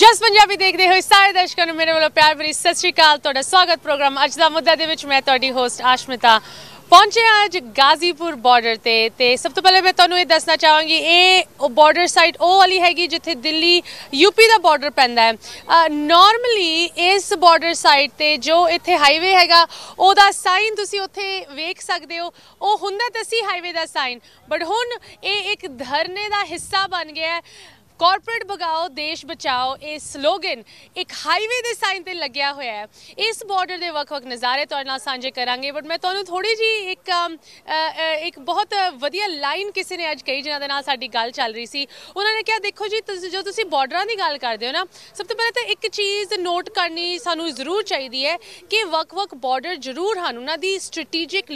ਜਸ ਪੰਜਾਬੀ ਦੇਖਦੇ ਹੋਏ ਸਾਰੇ ਦਰਸ਼ਕਾਂ ਨੂੰ ਮੇਰੇ ਵੱਲੋਂ ਪਿਆਰ ਭਰੀ ਸਤਿ ਸ਼੍ਰੀ ਅਕਾਲ। ਤੁਹਾਡਾ ਸਵਾਗਤ ਪ੍ਰੋਗਰਾਮ ਅੱਜ ਦਾ ਮੁੱਦਾ ਦੇ ਵਿੱਚ ਮੈਂ ਤੁਹਾਡੀ ਹੋਸਟ ਆਸ਼ਮਿਤਾ ਪਹੁੰਚੇ ਅੱਜ ਗਾਜ਼ੀਪੁਰ ਬਾਰਡਰ ਤੇ। ਤੇ ਸਭ ਤੋਂ ਪਹਿਲੇ ਮੈਂ ਤੁਹਾਨੂੰ ਇਹ ਦੱਸਣਾ ਚਾਹਾਂਗੀ, ਇਹ ਉਹ ਬਾਰਡਰ ਸਾਈਟ ਉਹ ਵਾਲੀ ਹੈਗੀ ਜਿੱਥੇ ਦਿੱਲੀ ਯੂਪੀ ਦਾ ਬਾਰਡਰ ਪੈਂਦਾ ਹੈ। ਨਾਰਮਲੀ ਇਸ ਬਾਰਡਰ ਸਾਈਟ ਤੇ ਜੋ ਇੱਥੇ ਹਾਈਵੇ ਹੈਗਾ, ਉਹਦਾ ਸਾਈਨ ਤੁਸੀਂ ਉੱਥੇ ਵੇਖ ਸਕਦੇ ਹੋ। ਉਹ ਹੁੰਦਾ ਤਾਂ ਸੀ ਹਾਈਵੇ ਦਾ ਸਾਈਨ ਬਟ ਹੁਣ ਇਹ ਇੱਕ ਧਰਨੇ ਦਾ ਹਿੱਸਾ ਬਣ ਗਿਆ ਹੈ। ਕਾਰਪੋਰੇਟ ਭਗਾਓ ਦੇਸ਼ ਬਚਾਓ, ਇਹ ਸਲੋਗਨ ਇੱਕ ਹਾਈਵੇ ਦੇ ਸਾਈਨ ਤੇ ਲੱਗਿਆ ਹੋਇਆ ਹੈ। ਇਸ ਬਾਰਡਰ ਦੇ ਵੱਖ-ਵੱਖ ਨਜ਼ਾਰੇ ਤੁਹਾਡੇ ਨਾਲ ਸਾਂਝੇ ਕਰਾਂਗੇ ਬਟ ਮੈਂ ਤੁਹਾਨੂੰ ਥੋੜੀ ਜੀ ਇੱਕ ਇੱਕ ਬਹੁਤ ਵਧੀਆ ਲਾਈਨ ਕਿਸੇ ਨੇ ਅੱਜ ਕਹੀ, ਜਿਨ੍ਹਾਂ ਦੇ ਨਾਲ ਸਾਡੀ ਗੱਲ ਚੱਲ ਰਹੀ ਸੀ। ਉਹਨਾਂ ਨੇ ਕਿਹਾ, ਦੇਖੋ ਜੀ, ਤੁਸੀਂ ਜੋ ਤੁਸੀਂ ਬਾਰਡਰਾਂ ਦੀ ਗੱਲ ਕਰਦੇ ਹੋ ਨਾ, ਸਭ ਤੋਂ ਪਹਿਲਾਂ ਤਾਂ ਇੱਕ ਚੀਜ਼ ਨੋਟ ਕਰਨੀ ਸਾਨੂੰ ਜ਼ਰੂਰ ਚਾਹੀਦੀ ਹੈ ਕਿ ਵੱਖ-ਵੱਖ ਬਾਰਡਰ ਜ਼ਰੂਰ ਹਨ ਉਹਨਾਂ ਦੀ ਸਟ੍ਰੈਟੇਜਿਕ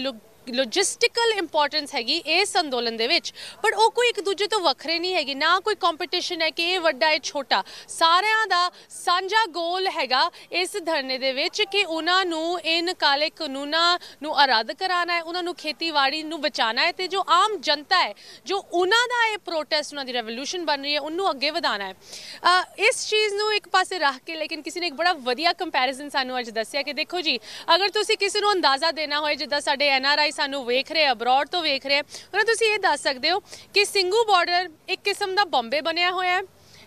ਲੌਜਿਸਟੀਕਲ ਇੰਪੋਰਟੈਂਸ ਹੈਗੀ ਇਸ ਅੰਦੋਲਨ ਦੇ ਵਿੱਚ। ਪਰ ਉਹ ਕੋਈ ਇੱਕ ਦੂਜੇ ਤੋਂ ਵੱਖਰੇ ਨਹੀਂ ਹੈਗੇ, ਨਾ ਕੋਈ ਕੰਪੀਟੀਸ਼ਨ ਹੈ ਕਿ ਇਹ ਵੱਡਾ ਹੈ ਛੋਟਾ। ਸਾਰਿਆਂ ਦਾ ਸਾਂਝਾ ਗੋਲ ਹੈਗਾ ਇਸ ਧਰਨੇ ਦੇ ਵਿੱਚ ਕਿ ਉਹਨਾਂ ਨੂੰ ਇਨ ਕਾਲੇ ਕਾਨੂੰਨਾਂ ਨੂੰ ਰੱਦ ਕਰਾਉਣਾ ਹੈ, ਉਹਨਾਂ ਨੂੰ ਖੇਤੀਬਾੜੀ ਨੂੰ ਬਚਾਉਣਾ ਹੈ ਤੇ ਜੋ ਆਮ ਜਨਤਾ ਹੈ, ਜੋ ਉਹਨਾਂ ਦਾ ਇਹ ਪ੍ਰੋਟੈਸਟ ਉਹਨਾਂ ਦੀ ਰੈਵੋਲੂਸ਼ਨ ਬਣ ਰਹੀ ਹੈ, ਉਹਨੂੰ ਅੱਗੇ ਵਧਾਉਣਾ ਹੈ। ਇਸ ਚੀਜ਼ ਨੂੰ ਇੱਕ ਪਾਸੇ ਰੱਖ ਕੇ, ਲੇਕਿਨ ਕਿਸੇ ਨੇ ਇੱਕ ਬੜਾ ਵਧੀਆ ਕੰਪੈਰੀਜ਼ਨ ਸਾਨੂੰ ਅੱਜ ਦੱਸਿਆ ਕਿ ਦੇਖੋ ਜੀ, ਅਗਰ ਤੁਸੀਂ ਕਿਸੇ ਨੂੰ ਅੰਦਾਜ਼ਾ ਦੇਣਾ ਹੋਏ, ਜਿੱਦਾਂ ਸਾਡੇ ਐਨ ਆਰ ਆਈ ਸਾਨੂੰ ਵੇਖ ਰਹੇ ਅਬਰੋਡ ਤੋਂ ਵੇਖ ਰਹੇ। ਉਹਨਾਂ ਤੁਸੀਂ ਇਹ ਦੱਸ ਸਕਦੇ ਹੋ ਕਿ ਸਿੰਘੂ ਬਾਰਡਰ ਇੱਕ ਕਿਸਮ ਦਾ ਬੰਬੇ ਬਣਿਆ ਹੋਇਆ ਹੈ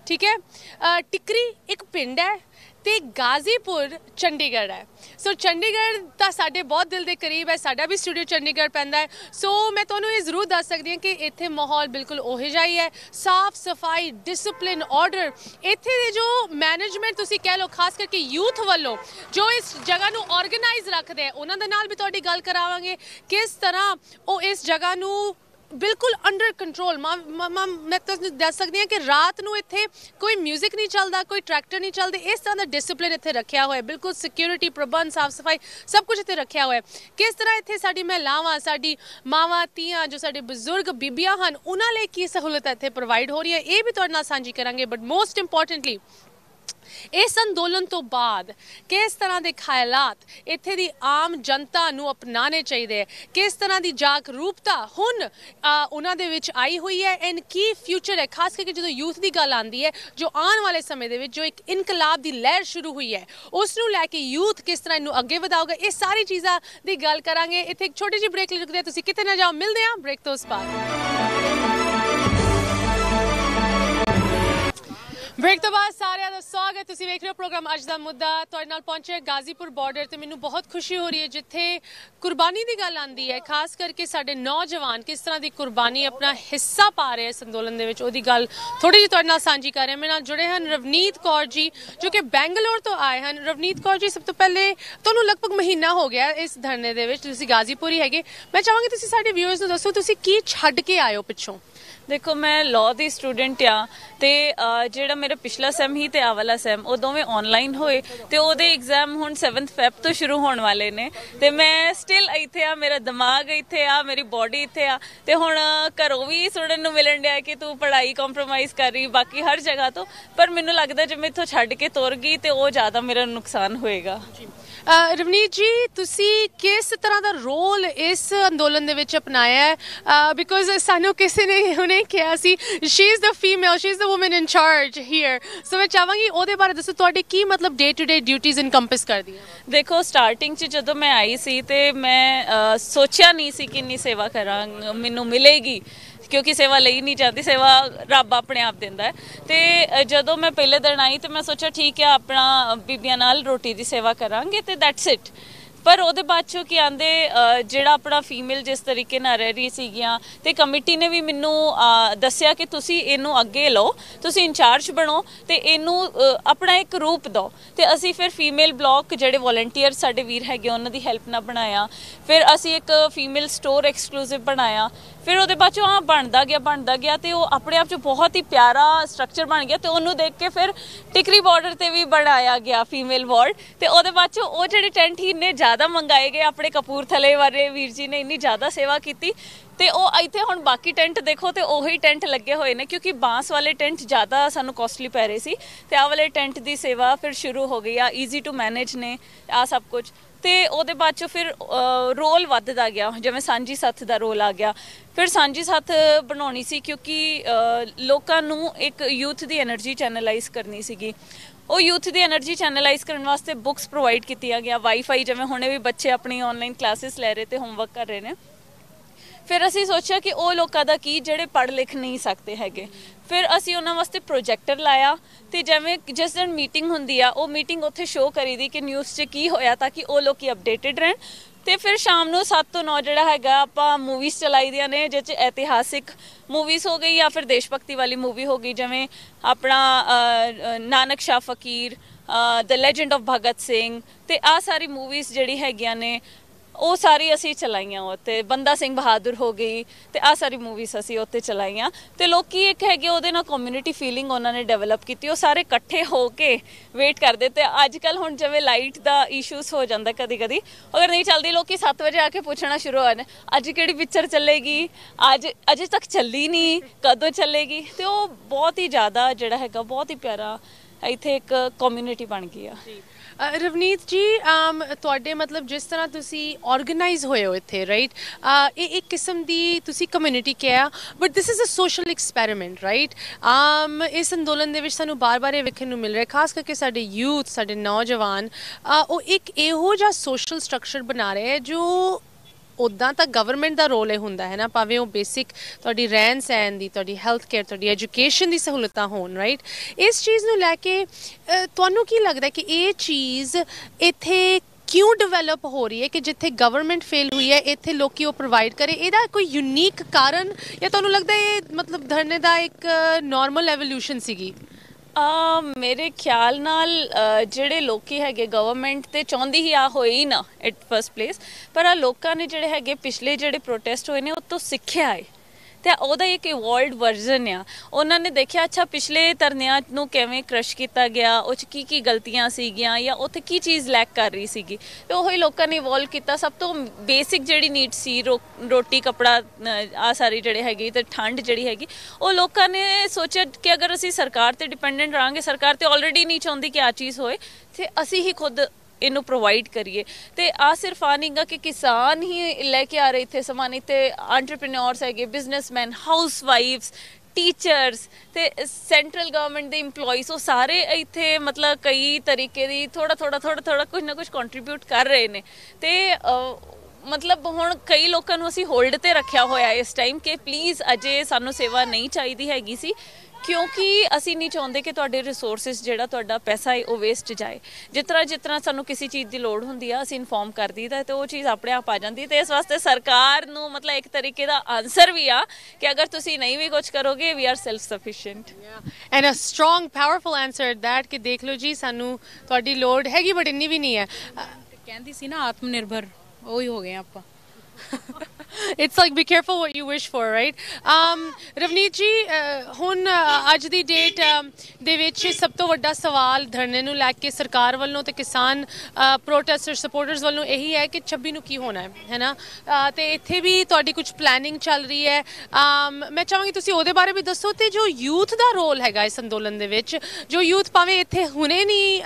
ਠੀਕ ਹੈ? ਅ, ਟਿਕਰੀ ਇੱਕ ਪਿੰਡ ਹੈ ਤੇ ਗਾਜ਼ੀਪੁਰ, ਚੰਡੀਗੜ੍ਹ ਹੈ। ਸੋ ਚੰਡੀਗੜ੍ਹ ਤਾਂ ਸਾਡੇ ਬਹੁਤ ਦਿਲ ਦੇ ਕਰੀਬ ਹੈ, ਸਾਡਾ ਵੀ ਸਟੂਡੀਓ ਚੰਡੀਗੜ੍ਹ ਪੈਂਦਾ ਹੈ। ਸੋ ਮੈਂ ਤੁਹਾਨੂੰ ਇਹ ਜ਼ਰੂਰ ਦੱਸ ਸਕਦੀ ਹਾਂ ਕਿ ਇੱਥੇ ਮਾਹੌਲ ਬਿਲਕੁਲ ਉਹੋ ਜਿਹਾ ਹੀ ਹੈ। ਸਾਫ਼ ਸਫ਼ਾਈ ਡਿਸਪਲਿਨ ਆਰਡਰ ਇੱਥੇ ਦੇ ਜੋ ਮੈਨੇਜਮੈਂਟ ਤੁਸੀਂ ਕਹਿ ਲਓ, ਖਾਸ ਕਰਕੇ ਯੂਥ ਵੱਲੋਂ ਜੋ ਇਸ ਜਗ੍ਹਾ ਨੂੰ ਆਰਗੇਨਾਈਜ਼ ਰੱਖਦੇ ਆ, ਉਹਨਾਂ ਦੇ ਨਾਲ ਵੀ ਤੁਹਾਡੀ ਗੱਲ ਕਰਾਵਾਂਗੇ। ਕਿਸ ਤਰ੍ਹਾਂ ਉਹ ਇਸ ਜਗ੍ਹਾ ਨੂੰ ਬਿਲਕੁਲ ਅੰਡਰ ਕੰਟਰੋਲ ਮੈਂ ਤੁਹਾਨੂੰ ਦੱਸ ਸਕਦੀ ਹਾਂ ਕਿ ਰਾਤ ਨੂੰ ਇੱਥੇ ਕੋਈ 뮤직 ਨਹੀਂ ਚੱਲਦਾ, ਕੋਈ ਟਰੈਕਟਰ ਨਹੀਂ ਚੱਲਦੇ। ਇਸ ਤਰ੍ਹਾਂ ਦਾ ਡਿਸਪਲਿਨ ਇੱਥੇ ਰੱਖਿਆ ਹੋਇਆ ਬਿਲਕੁਲ ਸਿਕਿਉਰਿਟੀ ਪ੍ਰਬੰਧ, ਸਾਫ਼ ਸਫ਼ਾਈ, ਸਭ ਕੁਝ ਇੱਥੇ ਰੱਖਿਆ ਹੋਇਆ ਕਿਸ ਤਰ੍ਹਾਂ ਇੱਥੇ ਸਾਡੀ ਮਹਿਲਾਵਾਂ, ਸਾਡੀ ਮਾਵਾਂ ਧੀਆਂ ਜੋ ਸਾਡੇ ਬਜ਼ੁਰਗ, ਬੀਬੀਆਂ ਹਨ, ਉਹਨਾਂ ਲਈ ਕੀ ਸਹੂਲਤ ਇੱਥੇ ਪ੍ਰੋਵਾਈਡ ਹੋ ਰਹੀ ਹੈ ਇਹ ਵੀ ਤੁਹਾਡੇ ਨਾਲ ਸਾਂਝੀ ਕਰਾਂਗੇ। ਬਟ ਮੋਸਟ ਇੰਪੋਰਟੈਂਟਲੀ ਇਸ ਅੰਦੋਲਨ ਤੋਂ ਬਾਅਦ ਕਿਸ ਤਰ੍ਹਾਂ ਦੇ ਖਿਆਲਾਤ ਇੱਥੇ ਦੀ ਆਮ ਜਨਤਾ ਨੂੰ ਅਪਣਾਣੇ ਚਾਹੀਦੇ ਹੈ ਕਿਸ ਤਰ੍ਹਾਂ ਦੀ ਜਾਗਰੂਕਤਾ ਹੁਣ ਉਹਨਾਂ ਦੇ ਵਿੱਚ ਆਈ ਹੋਈ ਹੈ? ਐਂਡ ਕੀ ਫਿਊਚਰ ਹੈ? ਖਾਸ ਕਰਕੇ ਜਦੋਂ ਯੂਥ ਦੀ ਗੱਲ ਆਉਂਦੀ ਹੈ, ਜੋ ਆਉਣ ਵਾਲੇ ਸਮੇਂ ਦੇ ਵਿੱਚ ਜੋ ਇੱਕ ਇਨਕਲਾਬ ਦੀ ਲਹਿਰ ਸ਼ੁਰੂ ਹੋਈ ਹੈ, ਉਸ ਨੂੰ ਲੈ ਕੇ ਯੂਥ ਕਿਸ ਤਰ੍ਹਾਂ ਇਹਨੂੰ ਅੱਗੇ ਵਧਾਊਗਾ? ਇਹ ਸਾਰੀ ਚੀਜ਼ਾਂ ਦੀ ਗੱਲ ਕਰਾਂਗੇ। ਇੱਥੇ ਇੱਕ ਛੋਟੀ ਜਿਹੀ ਬ੍ਰੇਕ ਲਈ ਰੁਕਦੇ ਤੁਸੀਂ ਕਿਤੇ ਨਾ ਜਾਓ, ਮਿਲਦੇ ਹਾਂ ਬ੍ਰੇਕ ਤੋਂ ਉਸ ਬਾਅਦ। ਬ੍ਰੇਕ ਤੋਂ ਬਾਅਦ ਸਾਰਿਆਂ ਦਾ ਸਵਾਗਤ। ਤੁਸੀਂ ਵੇਖ ਰਹੇ ਹੋ ਪ੍ਰੋਗਰਾਮ ਅੱਜ ਦਾ ਮੁੱਦਾ। ਤੁਹਾਡੇ ਨਾਲ ਪਹੁੰਚੇ ਗਾਜ਼ੀਪੁਰ ਬਾਰਡਰ ਤੇ। ਮੈਨੂੰ ਬਹੁਤ ਖੁਸ਼ੀ ਹੋ ਰਹੀ ਹੈ ਜਿੱਥੇ ਕੁਰਬਾਨੀ ਦੀ ਗੱਲ ਆਂਦੀ ਹੈ। ਖਾਸ ਕਰਕੇ ਸਾਡੇ ਨੌਜਵਾਨ ਕਿਸ ਤਰ੍ਹਾਂ ਦੀ ਕੁਰਬਾਨੀ ਆਪਣਾ ਹਿੱਸਾ ਪਾ ਰਹੇ ਇਸ ਅੰਦੋਲਨ ਦੇ ਵਿੱਚ ਉਹਦੀ ਗੱਲ ਥੋੜੀ ਜਿਹੀ ਤੁਹਾਡੇ ਨਾਲ ਸਾਂਝੀ ਕਰ ਰਹੇ ਮੇਰੇ ਨਾਲ ਜੁੜੇ ਹਨ ਰਵਨੀਤ ਕੌਰ ਜੀ ਜੋ ਕਿ ਬੈਂਗਲੌਰ ਤੋਂ ਆਏ ਹਨ। ਰਵਨੀਤ ਕੌਰ ਜੀ ਸਭ ਤੋਂ ਪਹਿਲੇ ਤੁਹਾਨੂੰ ਲਗਭਗ ਮਹੀਨਾ ਹੋ ਗਿਆ ਇਸ ਧਰਨੇ ਦੇ ਵਿੱਚ। ਤੁਸੀਂ ਗਾਜ਼ੀਪੁਰ ਹੀ ਹੈਗੇ। ਮੈਂ ਚਾਹਾਂਗੀ ਤੁਸੀਂ ਸਾਡੇ ਵਿਊਅਰਸ ਨੂੰ ਦੱਸੋ ਤੁਸੀਂ ਕੀ ਛੱਡ ਕੇ ਆਏ ਹੋ ਪਿੱਛੋਂ? ਦੇਖੋ ਮੈਂ ਲਾਅ ਦੀ ਸਟੂਡੈਂਟ ਆ ਤੇ ਅਹ, ਜਿਹੜਾ ਮੇਰਾ ਪਿਛਲਾ ਸੈਮ ਹੀ ਤੇ ਆ ਵਾਲਾ ਸੈਮ, ਉਹ ਦੋਵੇਂ ਆਨਲਾਈਨ ਹੋਏ ਤੇ ਉਹਦੇ ਐਗਜ਼ਾਮ ਹੁਣ 7th ਫੈਬ ਤੋਂ ਸ਼ੁਰੂ ਹੋਣ ਵਾਲੇ ਨੇ। ਤੇ ਮੈਂ ਸਟਿਲ ਇੱਥੇ ਆ, ਮੇਰਾ ਦਿਮਾਗ ਇੱਥੇ ਆ, ਮੇਰੀ ਬਾਡੀ ਇੱਥੇ ਆ। ਤੇ ਹੁਣ ਘਰੋਂ ਵੀ ਸੁਣਨ ਨੂੰ ਮਿਲਣ ਡਿਆ ਕਿ ਤੂੰ ਪੜ੍ਹਾਈ ਕੰਪਰੋਮਾਈਜ਼ ਕਰ ਰਹੀ, ਬਾਕੀ ਹਰ ਜਗ੍ਹਾ ਤੋਂ। ਪਰ ਮੈਨੂੰ ਲੱਗਦਾ ਜੇ ਮੈਂ ਇੱਥੋਂ ਛੱਡ ਕੇ ਤੁਰ ਗਈ ਤੇ ਉਹ ਜ਼ਿਆਦਾ ਮੇਰਾ ਨੁਕਸਾਨ ਹੋਏਗਾ। ਰਵਨੀਤ ਜੀ, ਤੁਸੀਂ ਕਿਸ ਤਰ੍ਹਾਂ ਦਾ ਰੋਲ ਇਸ ਅੰਦੋਲਨ ਦੇ ਵਿੱਚ ਅਪਣਾਇਆ ਹੈ? ਬਿਕੋਜ਼ ਸਾਨੂੰ ਕਿਸੇ ਨੇ ਉਹਨੇ ਕਿਹਾ ਸੀ she is the female she is the woman in charge here so ਮੈਂ ਚਾਹਾਂਗੀ ਉਹਦੇ ਬਾਰੇ ਦੱਸੋ, ਤੁਹਾਡੇ ਕੀ ਮਤਲਬ ਡੇ ਟੂ ਡੇ ਡਿਊਟੀਆਂ ਇਨਕੰਪਸ ਕਰਦੀਆਂ ਦੇਖੋ ਸਟਾਰਟਿੰਗ 'ਚ ਜਦੋਂ ਮੈਂ ਆਈ ਸੀ ਤੇ ਮੈਂ ਸੋਚਿਆ ਨਹੀਂ ਸੀ ਕਿ ਇੰਨੀ ਸੇਵਾ ਕਰਾਂ, ਮੈਨੂੰ ਮਿਲੇਗੀ। ਕਿਉਂਕਿ ਸੇਵਾ ਲਈ ਨਹੀਂ ਜਾਂਦੀ, ਸੇਵਾ ਰੱਬ ਆਪਣੇ ਆਪ ਦਿੰਦਾ ਹੈ। ਤੇ ਜਦੋਂ ਮੈਂ ਪਹਿਲੇ ਦਿਨ ਆਈ ਤੇ ਮੈਂ ਸੋਚਿਆ, ਠੀਕ ਹੈ, ਆਪਣਾ ਬੀਬੀਆਂ ਨਾਲ ਰੋਟੀ ਦੀ ਸੇਵਾ ਕਰਾਂਗੇ ਤੇ ਦੈਟਸ ਇਟ ਪਰ ਉਹਦੇ ਬਾਅਦ ਚੋਂ ਕੀ ਆਂਦੇ ਜਿਹੜਾ ਆਪਣਾ ਫੀਮੇਲ ਜਿਸ ਤਰੀਕੇ ਨਾਲ ਰਹਿ ਰਹੀ ਸੀਗੀਆਂ ਤੇ ਕਮੇਟੀ ਨੇ ਵੀ ਮੈਨੂੰ ਦੱਸਿਆ ਕਿ ਤੁਸੀਂ ਇਹਨੂੰ ਅੱਗੇ ਲਓ, ਤੁਸੀਂ ਇੰਚਾਰਜ ਬਣੋ ਤੇ ਇਹਨੂੰ ਆਪਣਾ ਇੱਕ ਰੂਪ ਦਿਓ। ਤੇ ਅਸੀਂ ਫਿਰ ਫੀਮੇਲ ਬਲਾਕ ਜਿਹੜੇ ਵੋਲੰਟੀਅਰ ਸਾਡੇ ਵੀਰ ਹੈਗੇ, ਉਹਨਾਂ ਦੀ ਹੈਲਪ ਨਾਲ ਬਣਾਇਆ। ਫਿਰ ਅਸੀਂ ਇੱਕ ਫੀਮੇਲ ਸਟੋਰ ਐਕਸਕਲੂਸਿਵ ਬਣਾਇਆ। ਫਿਰ ਉਹਦੇ ਬਾਅਦ ਚੋਂ ਆ ਬਣਦਾ ਗਿਆ ਬਣਦਾ ਗਿਆ ਤੇ ਉਹ ਆਪਣੇ ਆਪ ਚ ਬਹੁਤ ਹੀ ਪਿਆਰਾ ਸਟਰਕਚਰ ਬਣ ਗਿਆ ਤੇ ਉਹਨੂੰ ਦੇਖ ਕੇ ਫਿਰ ਟਿਕਰੀ ਬਾਰਡਰ ਤੇ ਵੀ ਬਣਾਇਆ ਗਿਆ ਫੀਮੇਲ ਵਾਰਡ ਤੇ ਉਹਦੇ ਬਾਅਦ ਚੋਂ ਉਹ ਜਿਹੜੇ ਟੈਂਟ ਹੀ ਇੰਨੇ ਜ਼ਿਆਦਾ ਮੰਗਾਏ ਗਏ ਆਪਣੇ ਕਪੂਰਥਲੇ ਵਾਲੇ ਵੀਰ ਜੀ ਨੇ ਇੰਨੀ ਜ਼ਿਆਦਾ ਸੇਵਾ ਕੀਤੀ ਤੇ ਉਹ ਇੱਥੇ ਹੁਣ ਬਾਕੀ ਟੈਂਟ ਦੇਖੋ ਤੇ ਉਹੀ ਟੈਂਟ ਲੱਗੇ ਹੋਏ ਨੇ ਕਿਉਂਕਿ ਬਾਂਸ ਵਾਲੇ ਟੈਂਟ ਜ਼ਿਆਦਾ ਸਾਨੂੰ ਕੋਸਟਲੀ ਪੈ ਰਹੇ ਸੀ ਤੇ ਆਹ ਵਾਲੇ ਟੈਂਟ ਦੀ ਸੇਵਾ ਫਿਰ ਸ਼ੁਰੂ ਹੋ ਗਈ ਆ ਈਜ਼ੀ ਟੂ ਮੈਨੇਜ ਨੇ ਆ ਸਭ ਕੁਝ ਤੇ ਉਹਦੇ ਬਾਅਦ ਚ ਫਿਰ ਰੋਲ ਵੱਧਦਾ ਗਿਆ। ਜਿਵੇਂ ਸਾਂਝੀ ਸੱਥ ਦਾ ਰੋਲ ਆ ਗਿਆ। ਫਿਰ ਸਾਂਝੀ ਸੱਥ ਬਣਾਉਣੀ ਸੀ ਕਿਉਂਕਿ ਲੋਕਾਂ ਨੂੰ ਇੱਕ ਯੂਥ ਦੀ એનર્ਜੀ ਚੈਨਲਾਈਜ਼ ਕਰਨੀ ਸੀਗੀ। ਉਹ ਯੂਥ ਦੀ એનર્ਜੀ ਚੈਨਲਾਈਜ਼ ਕਰਨ ਵਾਸਤੇ ਬੁੱਕਸ ਪ੍ਰੋਵਾਈਡ ਕੀਤੀਆਂ ਗਿਆ ਵਾਈਫਾਈ ਜਿਵੇਂ ਹੁਣੇ ਵੀ ਬੱਚੇ ਆਪਣੀ ਆਨਲਾਈਨ ਕਲਾਸਿਸ ਲੈ ਰਹੇ ਤੇ ਹੋਮਵਰਕ ਕਰ ਰਹੇ ਨੇ। ਫਿਰ ਅਸੀਂ ਸੋਚਿਆ ਕਿ ਉਹ ਲੋਕਾਂ ਦਾ ਕੀ, ਜਿਹੜੇ ਪੜ੍ਹ ਲਿਖ ਨਹੀਂ ਸਕਦੇ ਹੈਗੇ। ਫਿਰ ਅਸੀਂ ਉਹਨਾਂ ਵਾਸਤੇ ਪ੍ਰੋਜੈਕਟਰ ਲਾਇਆ ਤੇ ਜਿਵੇਂ ਜਿਸ ਦਿਨ ਮੀਟਿੰਗ ਹੁੰਦੀ ਆ, ਉਹ ਮੀਟਿੰਗ ਉੱਥੇ ਸ਼ੋਅ ਕਰੀਦੀ ਕਿ ਨਿਊਜ਼ 'ਚ ਕੀ ਹੋਇਆ ਤਾਂ ਕਿ ਉਹ ਲੋਕੀ ਅਪਡੇਟਡ ਰਹਿਣ। ਤੇ ਫਿਰ ਸ਼ਾਮ ਨੂੰ 7 ਤੋਂ 9 ਜਿਹੜਾ ਹੈਗਾ, ਆਪਾਂ ਮੂਵੀਜ਼ ਚਲਾਈ ਦੀਆਂ ਨੇ ਜਿਹ 'ਚ ਇਤਿਹਾਸਿਕ ਮੂਵੀਜ਼ ਹੋ ਗਈ ਜਾਂ ਫਿਰ ਦੇਸ਼ ਭਗਤੀ ਵਾਲੀ ਮੂਵੀ ਹੋ ਗਈ, ਜਿਵੇਂ ਆਪਣਾ Nanak Shah Fakir the legend of Bhagat Singh ਤੇ ਆ ਸਾਰੀ ਮੂਵੀਜ਼ ਜਿਹੜੀ ਹੈਗੀਆਂ ਨੇ ਉਹ ਸਾਰੀ ਅਸੀਂ ਚਲਾਈਆਂ ਉੱਤੇ ਬੰਦਾ ਸਿੰਘ ਬਹਾਦਰ ਹੋ ਗਈ ਤੇ ਆ ਸਾਰੀ ਮੂਵੀਜ਼ ਅਸੀਂ ਉੱਤੇ ਚਲਾਈਆਂ ਤੇ ਲੋਕੀ ਇੱਕ ਹੈਗੇ ਉਹਦੇ ਨਾਲ ਕਮਿਊਨਿਟੀ ਫੀਲਿੰਗ ਉਹਨਾਂ ਨੇ ਡਿਵੈਲਪ ਕੀਤੀ ਉਹ ਸਾਰੇ ਇਕੱਠੇ ਹੋ ਕੇ ਵੇਟ ਕਰਦੇ ਤੇ ਅੱਜ ਕੱਲ ਹੁਣ ਜਿਵੇਂ ਲਾਈਟ ਦਾ ਇਸ਼ੂਸ ਹੋ ਜਾਂਦਾ ਕਦੀ ਕਦੀ ਅਗਰ ਨਹੀਂ ਚੱਲਦੀ ਲੋਕੀ 7 ਵਜੇ ਆ ਕੇ ਪੁੱਛਣਾ ਸ਼ੁਰੂ ਹੋਣ ਅੱਜ ਕਿਹੜੀ ਪਿਕਚਰ ਚੱਲੇਗੀ ਅੱਜ ਅਜੇ ਤੱਕ ਚੱਲੀ ਨਹੀਂ ਕਦੋਂ ਚੱਲੇਗੀ ਤੇ ਉਹ ਬਹੁਤ ਹੀ ਜ਼ਿਆਦਾ ਜਿਹੜਾ ਹੈਗਾ ਬਹੁਤ ਹੀ ਪਿਆਰਾ ਇੱਥੇ ਇੱਕ ਕਮਿਊਨਿਟੀ ਬਣ ਗਈ ਆ। ਅ, ਰਵਨੀਤ ਜੀ ਤੁਹਾਡੇ ਮਤਲਬ ਜਿਸ ਤਰ੍ਹਾਂ ਤੁਸੀਂ ਆਰਗੇਨਾਈਜ਼ ਹੋਏ ਹੋ ਇੱਥੇ ਰਾਈਟ ਇਹ ਇੱਕ ਕਿਸਮ ਦੀ ਤੁਸੀਂ ਕਮਿਊਨਿਟੀ ਕਿਹਾ but this is a social experiment right ਆਮ ਇਸ ਅੰਦੋਲਨ ਦੇ ਵਿੱਚ ਸਾਨੂੰ ਬਾਰ-ਬਾਰ ਇਹ ਵੇਖਣ ਨੂੰ ਮਿਲ ਰਿਹਾ, ਖਾਸ ਕਰਕੇ ਸਾਡੇ ਯੂਥ ਸਾਡੇ ਨੌਜਵਾਨ ਉਹ ਇੱਕ ਇਹੋ ਜਿਹਾ ਸੋਸ਼ਲ ਸਟਰਕਚਰ ਬਣਾ ਰਹੇ ਹੈ ਜੋ ਉਦਾਂ ਤਾਂ ਗਵਰਨਮੈਂਟ ਦਾ ਰੋਲ ਇਹ ਹੁੰਦਾ ਹੈ ਨਾ, ਭਾਵੇਂ ਉਹ ਬੇਸਿਕ ਤੁਹਾਡੀ ਰਹਿਣ ਸਹਿਣ ਦੀ, ਤੁਹਾਡੀ ਹੈਲਥ ਕੇਅਰ ਤੁਹਾਡੀ ਐਜੂਕੇਸ਼ਨ ਦੀ ਸਹੂਲਤਾਂ ਹੋਣ ਰਾਈਟ ਇਸ ਚੀਜ਼ ਨੂੰ ਲੈ ਕੇ ਤੁਹਾਨੂੰ ਕੀ ਲੱਗਦਾ ਕਿ ਇਹ ਚੀਜ਼ ਇੱਥੇ ਕਿਉਂ ਡਿਵੈਲਪ ਹੋ ਰਹੀ ਹੈ ਕਿ ਜਿੱਥੇ ਗਵਰਨਮੈਂਟ ਫੇਲ ਹੋਈ ਹੈ, ਇੱਥੇ ਲੋਕੀ ਉਹ ਪ੍ਰੋਵਾਈਡ ਕਰੇ? ਇਹਦਾ ਕੋਈ ਯੂਨੀਕ ਕਾਰਨ ਜਾਂ ਤੁਹਾਨੂੰ ਲੱਗਦਾ ਇਹ ਮਤਲਬ ਧਰਨੇ ਦਾ ਇੱਕ ਨਾਰਮਲ ਐਵੋਲੂਸ਼ਨ ਸੀਗੀ? ਆ, ਮੇਰੇ ਖਿਆਲ ਨਾਲ ਜਿਹੜੇ ਲੋਕੀ ਹੈਗੇ ਗਵਰਨਮੈਂਟ ਤੇ ਚਾਹੁੰਦੀ ਹੀ ਆ ਹੋਈ ਨਾ ਐਟ ਫਰਸਟ ਪਲੇਸ ਪਰ ਆ ਲੋਕਾਂ ਨੇ ਜਿਹੜੇ ਹੈਗੇ ਪਿਛਲੇ ਜਿਹੜੇ ਪ੍ਰੋਟੈਸਟ ਹੋਏ ਨੇ, ਉਹ ਤੋਂ ਸਿੱਖਿਆ ਹੈ ਤੇ ਉਹਦਾ ਇੱਕ ਇਵੋਲਵਡ ਵਰਜ਼ਨ ਆ। ਉਹਨਾਂ ਨੇ ਦੇਖਿਆ, ਅੱਛਾ, ਪਿਛਲੇ ਧਰਨਿਆਂ ਨੂੰ ਕਿਵੇਂ ਕ੍ਰਸ਼ ਕੀਤਾ ਗਿਆ, ਉਹ ਚ ਕੀ ਕੀ ਗਲਤੀਆਂ ਸੀਗੀਆਂ ਜਾਂ ਉੱਥੇ ਕੀ ਚੀਜ਼ ਲੈਕ ਕਰ ਰਹੀ ਸੀਗੀ। ਤੇ ਉਹੀ ਲੋਕਾਂ ਨੇ ਇਵੋਲਵ ਕੀਤਾ। ਸਭ ਤੋਂ ਬੇਸਿਕ ਜਿਹੜੀ ਨੀਡ ਸੀ, ਰੋ- ਰੋਟੀ, ਕਪੜਾ ਆ ਸਾਰੀ ਜਿਹੜੇ ਹੈਗੀ ਤੇ ਠੰਡ ਜਿਹੜੀ ਹੈਗੀ, ਉਹ ਲੋਕਾਂ ਨੇ ਸੋਚਿਆ ਕਿ ਅਗਰ ਅਸੀਂ ਸਰਕਾਰ ਤੇ ਡਿਪੈਂਡੈਂਟ ਰਹਾਂਗੇ, ਸਰਕਾਰ ਤੇ ਆਲਰੇਡੀ ਨਹੀਂ ਚਾਹੁੰਦੀ ਕਿ ਆ ਚੀਜ਼ ਹੋਏ, ਤੇ ਅਸੀਂ ਹੀ ਖੁਦ ਇਹਨੂੰ ਪ੍ਰੋਵਾਈਡ ਕਰੀਏ। ਤੇ ਆ ਸਿਰਫ ਆ ਨਹੀਂਗਾ ਕਿ ਕਿਸਾਨ ਹੀ ਲੈ ਕੇ ਆ ਰਹੇ ਇੱਥੇ ਸਮਾਨ। ਇੱਥੇ ਐਂਟਰਪ੍ਰੀਨਿਓਰਸ ਹੈਗੇ ਬਿਜ਼ਨਸਮੈਨ ਹਾਊਸਵਾਈਫਸ ਟੀਚਰਸ ਤੇ ਸੈਂਟਰਲ ਗਵਰਨਮੈਂਟ ਦੇ EMPLOYEES, ਉਹ ਸਾਰੇ ਇੱਥੇ ਮਤਲਬ ਕਈ ਤਰੀਕੇ ਦੀ ਥੋੜਾ ਥੋੜਾ ਥੋੜਾ ਥੋੜਾ ਕੁਝ ਨਾ ਕੁਝ ਕੰਟਰੀਬਿਊਟ ਕਰ ਰਹੇ ਨੇ। ਤੇ ਮਤਲਬ ਹੁਣ ਕਈ ਲੋਕਾਂ ਨੂੰ ਅਸੀਂ ਹੋਲਡ ਤੇ ਰੱਖਿਆ ਹੋਇਆ ਇਸ ਟਾਈਮ ਕਿ ਪਲੀਜ਼ ਅਜੇ ਸਾਨੂੰ ਸੇਵਾ ਨਹੀਂ ਚਾਹੀਦੀ ਹੈਗੀ ਸੀ। ਕਿਉਂਕਿ ਅਸੀਂ ਨਹੀਂ ਚਾਹੁੰਦੇ ਕਿ ਤੁਹਾਡੇ ਰਿਸੋਰਸਸ ਜਿਹੜਾ ਤੁਹਾਡਾ ਪੈਸਾ ਹੈ ਉਹ ਵੇਸਟ ਜਾਏ। ਜਿਸ ਤਰ੍ਹਾਂ ਜਿਸ ਤਰ੍ਹਾਂ ਸਾਨੂੰ ਕਿਸੇ ਚੀਜ਼ ਦੀ ਲੋੜ ਹੁੰਦੀ ਆ ਅਸੀਂ ਇਨਫੋਰਮ ਕਰ ਦਈਦਾ ਤੇ ਉਹ ਚੀਜ਼ ਆਪਣੇ ਆਪ ਆ ਜਾਂਦੀ ਤੇ ਇਸ ਵਾਸਤੇ ਸਰਕਾਰ ਨੂੰ ਮਤਲਬ ਇੱਕ ਤਰੀਕੇ ਦਾ ਆਨਸਰ ਵੀ ਆ ਕਿ ਅਗਰ ਤੁਸੀਂ ਨਹੀਂ ਵੀ ਕੁਝ ਕਰੋਗੇ we are self sufficient and a strong powerful answer that ਕਿ ਦੇਖ ਲਓ ਜੀ ਸਾਨੂੰ ਤੁਹਾਡੀ ਲੋੜ ਹੈਗੀ ਬਟ ਇੰਨੀ ਵੀ ਨਹੀਂ ਹੈ। ਕਹਿੰਦੀ ਸੀ ਨਾ ਆਤਮ ਨਿਰਭਰ ਉਹੀ ਹੋ ਗਏ ਆਪਾਂ। It's like be careful what you wish for right um Ravneet ji uh, ਹੁਣ uh, ਅੱਜ ਦੀ ਡੇਟ um, ਦੇ ਵਿੱਚ ਸਭ ਤੋਂ ਵੱਡਾ ਸਵਾਲ ਧਰਨੇ ਨੂੰ ਲੈ ਕੇ ਸਰਕਾਰ ਵੱਲੋਂ ਤੇ ਕਿਸਾਨ ਪ੍ਰੋਟੈਸਟਰ ਸਪੋਰਟਰਸ ਵੱਲੋਂ ਇਹੀ ਹੈ ਕਿ 26 ਨੂੰ ਕੀ ਹੋਣਾ ਹੈ ਹੈਨਾ ਅਹ, ਤੇ ਇੱਥੇ ਵੀ ਤੁਹਾਡੀ ਕੁਝ ਪਲੈਨਿੰਗ ਚੱਲ ਰਹੀ ਹੈ। um, ਮੈਂ ਚਾਹਾਂਗੀ ਤੁਸੀਂ ਉਹਦੇ ਬਾਰੇ ਵੀ ਦੱਸੋ ਤੇ ਜੋ ਯੂਥ ਦਾ ਰੋਲ ਹੈਗਾ ਇਸ ਅੰਦੋਲਨ ਦੇ ਵਿੱਚ ਜੋ ਯੂਥ ਭਾਵੇਂ ਇੱਥੇ ਹੁਣੇ ਨਹੀਂ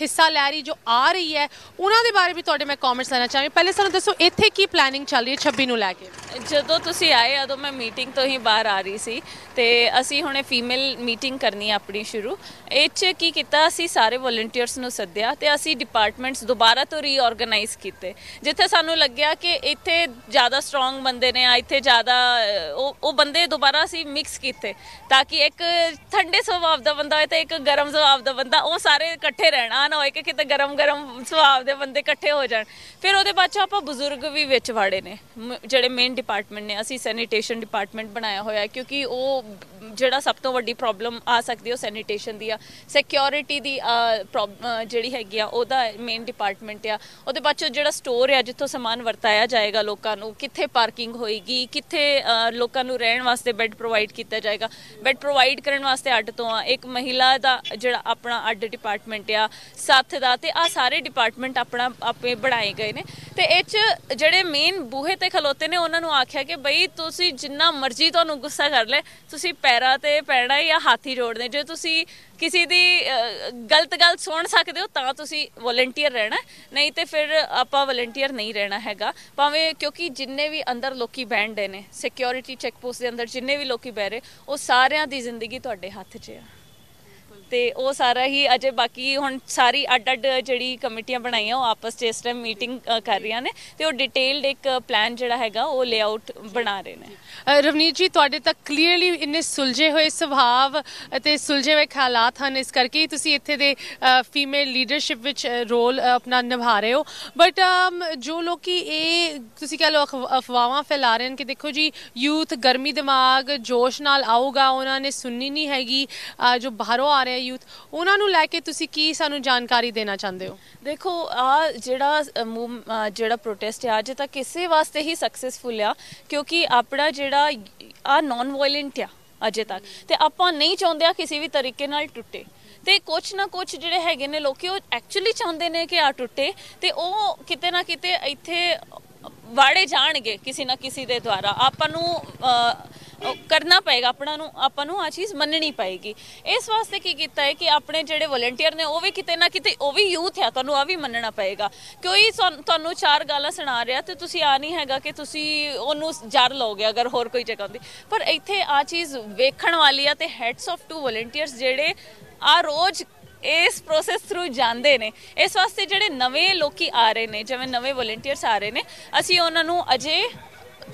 ਹਿੱਸਾ ਲੈ ਰਹੀ ਜੋ ਆ ਰਹੀ ਹੈ ਉਹਨਾਂ ਦੇ ਬਾਰੇ ਵੀ ਤੁਹਾਡੇ ਮੈਂ ਕਮੈਂਟਸ ਲੈਣਾ ਚਾਹਾਂਗੀ। ਪਹਿਲੇ ਸਾਨੂੰ ਦੱਸੋ ਇੱਥੇ ਕੀ ਪਲੈਨਿੰਗ ਚੱਲ ਰਹੀ ਹੈ 26 ਨੂੰ ਲੈ ਕੇ? ਜਦੋਂ ਤੁਸੀਂ ਆਏ, ਉਦੋਂ ਮੈਂ ਮੀਟਿੰਗ ਤੋਂ ਹੀ ਬਾਹਰ ਆ ਰਹੀ ਸੀ ਤੇ ਅਸੀਂ ਹੁਣੇ ਫੀਮੇਲ ਮੀਟਿੰਗ ਕਰਨੀ ਹੈ ਆਪਣੀ ਸ਼ੁਰੂ। ਇਹ 'ਚ ਕੀ ਕੀਤਾ, ਅਸੀਂ ਸਾਰੇ ਵੋਲੰਟੀਅਰਸ ਨੂੰ ਸੱਦਿਆ ਤੇ ਅਸੀਂ ਡਿਪਾਰਟਮੈਂਟਸ ਦੁਬਾਰਾ ਤੋਂ ਰੀਆਰਗੇਨਾਈਜ਼ ਕੀਤੇ। ਜਿੱਥੇ ਸਾਨੂੰ ਲੱਗਿਆ ਕਿ ਇੱਥੇ ਜ਼ਿਆਦਾ ਸਟਰੋਂਗ ਬੰਦੇ ਨੇ, ਆ ਇੱਥੇ ਜ਼ਿਆਦਾ ਉਹ ਉਹ ਬੰਦੇ ਦੁਬਾਰਾ ਅਸੀਂ ਮਿਕਸ ਕੀਤੇ ਤਾਂ ਕਿ ਇੱਕ ਠੰਡੇ ਸੁਭਾਅ ਦਾ ਬੰਦਾ ਹੋਏ ਤੇ ਇੱਕ ਗਰਮ ਸੁਭਾਅ ਦਾ ਬੰਦਾ, ਉਹ ਸਾਰੇ ਇਕੱਠੇ ਰਹਿਣਾ, ਨਾ ਹੋਏ ਕਿ ਕਿਤੇ ਗਰਮ ਗਰਮ ਸੁਭਾਅ ਦੇ ਬੰਦੇ ਇਕੱਠੇ ਹੋ ਜਾਣ। ਫਿਰ ਉਹਦੇ ਬਾਅਦ 'ਚ ਆਪਾਂ ਬਜ਼ੁਰਗ ਵੀ ਵਿੱਚ ਵਾੜੇ ਨੇ। ਜਿਹੜੇ ਮੇਨ ਡਿਪਾਰਟਮੈਂਟ ਨੇ ਅਸੀਂ ਸੈਨੀਟੇਸ਼ਨ ਡਿਪਾਰਟਮੈਂਟ ਬਣਾਇਆ ਹੋਇਆ ਕਿਉਂਕਿ ਉਹ ਜਿਹੜਾ ਸਭ ਤੋਂ ਵੱਡੀ ਪ੍ਰੋਬਲਮ ਆ ਸਕਦੀ ਹੈ ਉਹ ਸੈਨੀਟੇਸ਼ਨ ਦੀ ਆ। ਸਿਕਿਉਰਿਟੀ ਦੀ ਅਹ, ਜਿਹੜੀ ਹੈਗੀ ਆ ਉਹਦਾ ਮੇਨ ਡਿਪਾਰਟਮੈਂਟ ਆ। ਉਹਦੇ ਬਾਅਦ 'ਚੋਂ ਜਿਹੜਾ ਸਟੋਰ ਆ ਜਿੱਥੋਂ ਸਮਾਨ ਵਰਤਾਇਆ ਜਾਏਗਾ ਲੋਕਾਂ ਨੂੰ ਕਿੱਥੇ ਪਾਰਕਿੰਗ ਹੋਏਗੀ ਕਿੱਥੇ ਲੋਕਾਂ ਨੂੰ ਰਹਿਣ ਵਾਸਤੇ ਬੈੱਡ ਪ੍ਰੋਵਾਈਡ ਕੀਤਾ ਜਾਏਗਾ। ਬੈੱਡ ਪ੍ਰੋਵਾਈਡ ਕਰਨ ਵਾਸਤੇ ਅੱਡ ਤੋਂ ਆ ਇੱਕ ਮਹਿਲਾ ਦਾ ਜਿਹੜਾ ਆਪਣਾ ਅੱਡ ਡਿਪਾਰਟਮੈਂਟ ਆ ਸੱਥ ਦਾ ਤੇ ਆ ਸਾਰੇ ਡਿਪਾਰਟਮੈਂਟ ਆਪਣਾ ਆਪੇ ਬਣਾਏ ਗਏ ਨੇ। ਤੇ ਇਹ ਚ ਜਿਹੜੇ ਮੇਨ ਬੂਹੇ ਤੇ ਖਲੋਤੇ ਨੇ ਉਹਨਾਂ ਨੂੰ ਆਖਿਆ ਕਿ ਬਈ ਤੁਸੀਂ ਜਿੰਨਾ ਮਰਜ਼ੀ ਤੁਹਾਨੂੰ ਗੁੱਸਾ ਕਰ ਲੈ ਤੁਸੀਂ ਪੈਰਾਂ ਤੇ ਪੈਣਾ ਜਾਂ ਹੱਥ ਹੀ ਜੋੜਨੇ। ਜੇ ਤੁਸੀਂ ਕਿਸੇ ਦੀ ਗਲਤ ਗੱਲ ਸੁਣ ਸਕਦੇ ਹੋ, ਤਾਂ ਤੁਸੀਂ ਵੋਲੰਟੀਅਰ ਰਹਿਣਾ ਨਹੀਂ ਤੇ ਫਿਰ ਆਪਾਂ ਵੋਲੰਟੀਅਰ ਨਹੀਂ ਰਹਿਣਾ ਹੈਗਾ। ਭਾਵੇਂ ਕਿਉਂਕਿ ਜਿੰਨੇ ਵੀ ਅੰਦਰ ਲੋਕੀ ਬੈਠਦੇ ਨੇ ਸਿਕਿਉਰਿਟੀ ਚੈੱਕ ਪੋਸਟ ਦੇ ਅੰਦਰ ਜਿੰਨੇ ਵੀ ਲੋਕੀ ਬਹਿ ਰਹੇ, ਉਹ ਸਾਰਿਆਂ ਦੀ ਜ਼ਿੰਦਗੀ ਤੁਹਾਡੇ ਹੱਥ 'ਚ ਆ। ਤੇ ਉਹ ਸਾਰਾ ਹੀ ਅਜੇ ਬਾਕੀ ਹੁਣ ਸਾਰੀ ਅੱਡ ਅੱਡ ਜਿਹੜੀ ਕਮੇਟੀਆਂ ਬਣਾਈਆਂ, ਉਹ ਆਪਸ 'ਚ ਇਸ ਟਾਈਮ ਮੀਟਿੰਗ ਕਰ ਰਹੀਆਂ ਨੇ ਤੇ ਉਹ ਡਿਟੇਲਡ ਇੱਕ ਪਲਾਨ ਜਿਹੜਾ ਹੈਗਾ, ਉਹ ਲੇਆਊਟ ਬਣਾ ਰਹੇ ਨੇ। ਰਵਨੀਤ ਜੀ, ਤੁਹਾਡੇ ਤੱਕ ਕਲੀਅਰਲੀ ਇੰਨੇ ਸੁਲਝੇ ਹੋਏ ਸੁਭਾਵ ਅਤੇ ਸੁਲਝੇ ਹੋਏ ਖਿਆਲਾਤ ਹਨ, ਇਸ ਕਰਕੇ ਹੀ ਤੁਸੀਂ ਇੱਥੇ ਦੇ ਫੀਮੇਲ ਲੀਡਰਸ਼ਿਪ ਵਿੱਚ ਰੋਲ ਆਪਣਾ ਨਿਭਾ ਰਹੇ ਹੋ। ਬਟ ਜੋ ਲੋਕੀ ਇਹ, ਤੁਸੀਂ ਕਹ ਲਓ ਅਖ- ਅਫਵਾਹਾਂ ਫੈਲਾ ਰਹੇ ਹਨ ਕਿ ਦੇਖੋ ਜੀ ਯੂਥ ਗਰਮੀ ਦਿਮਾਗ, ਜੋਸ਼ ਨਾਲ ਆਊਗਾ, ਉਹਨਾਂ ਨੇ ਸੁਣਨੀ ਨਹੀਂ ਹੈਗੀ ਜੋ ਬਾਹਰੋਂ ਆ ਰਹੇ ਯੂਥ ਉਹਨਾਂ ਨੂੰ ਲੈ ਕੇ ਤੁਸੀਂ ਕੀ ਸਾਨੂੰ ਜਾਣਕਾਰੀ ਦੇਣਾ ਚਾਹੁੰਦੇ ਹੋ? ਦੇਖੋ ਆ ਜਿਹੜਾ ਅ, ਮੂਵ- ਜਿਹੜਾ ਪ੍ਰੋਟੈਸਟ ਆ ਅੱਜ ਤੱਕ ਕਿਸੇ ਵਾਸਤੇ ਹੀ ਸਕਸੈਸਫੁਲ ਆ ਕਿਉਂਕਿ ਆਪਣਾ ਜਿਹੜਾ ਆ ਨਾਨ ਵਾਇਲੈਂਟ ਆ ਅਜੇ ਤੱਕ। ਤੇ ਆਪਾਂ ਨਹੀਂ ਚਾਹੁੰਦੇ ਆ ਕਿਸੇ ਵੀ ਤਰੀਕੇ ਨਾਲ ਟੁੱਟੇ। ਤੇ ਕੁਛ ਨਾ ਕੁਛ ਜਿਹੜੇ ਹੈਗੇ ਨੇ ਲੋਕੀ ਉਹ ਐਕਚੁਅਲੀ ਚਾਹੁੰਦੇ ਨੇ ਕਿ ਆ ਟੁੱਟੇ ਤੇ ਉਹ ਕਿਤੇ ਨਾ ਕਿਤੇ ਇੱਥੇ ਵਾੜੇ ਜਾਣਗੇ ਕਿਸੇ ਨਾ ਕਿਸੇ ਦੇ ਦੁਆਰਾ। ਆਪਾਂ ਨੂੰ ਕਰਨਾ ਪਏਗਾ, ਆਪਣਾ ਨੂੰ, ਆਪਾਂ ਨੂੰ ਆ ਚੀਜ਼ ਮੰਨਣੀ ਪਏਗੀ। ਇਸ ਵਾਸਤੇ ਕੀ ਕੀਤਾ ਹੈ ਕਿ ਆਪਣੇ ਜਿਹੜੇ ਵੋਲੰਟੀਅਰ ਨੇ, ਉਹ ਵੀ ਕਿਤੇ ਨਾ ਕਿਤੇ, ਉਹ ਵੀ ਯੂਥ ਹੈ ਤੁਹਾਨੂੰ ਆ ਵੀ ਮੰਨਣਾ ਪਏਗਾ। ਕੋਈ ਤੁਹਾਨੂੰ ਚਾਰ ਗਾਲਾਂ ਸੁਣਾ ਰਿਹਾ ਤੇ ਤੁਸੀਂ ਆ ਨਹੀਂ ਹੈਗਾ ਕਿ ਤੁਸੀਂ ਉਹਨੂੰ ਜਰ ਲਓਗੇ ਅਗਰ ਹੋਰ ਕੋਈ ਜਗ੍ਹਾ ਹੁੰਦੀ। ਪਰ ਇੱਥੇ ਆ ਚੀਜ਼ ਵੇਖਣ ਵਾਲੀ ਆ ਤੇ ਹੈਡਸ ਆਫ ਟੂ ਵਲੰਟੀਅਰਸ ਜਿਹੜੇ ਆ ਰੋਜ਼ ਇਸ ਪ੍ਰੋਸੈਸ ਥਰੂ ਜਾਂਦੇ ਨੇ। ਇਸ ਵਾਸਤੇ ਜਿਹੜੇ ਨਵੇਂ ਲੋਕੀ ਆ ਰਹੇ ਨੇ, ਜਿਵੇਂ ਨਵੇਂ ਵੋਲੰਟੀਅਰਸ ਆ ਰਹੇ ਨੇ, ਅਸੀਂ ਉਹਨਾਂ ਨੂੰ ਅਜੇ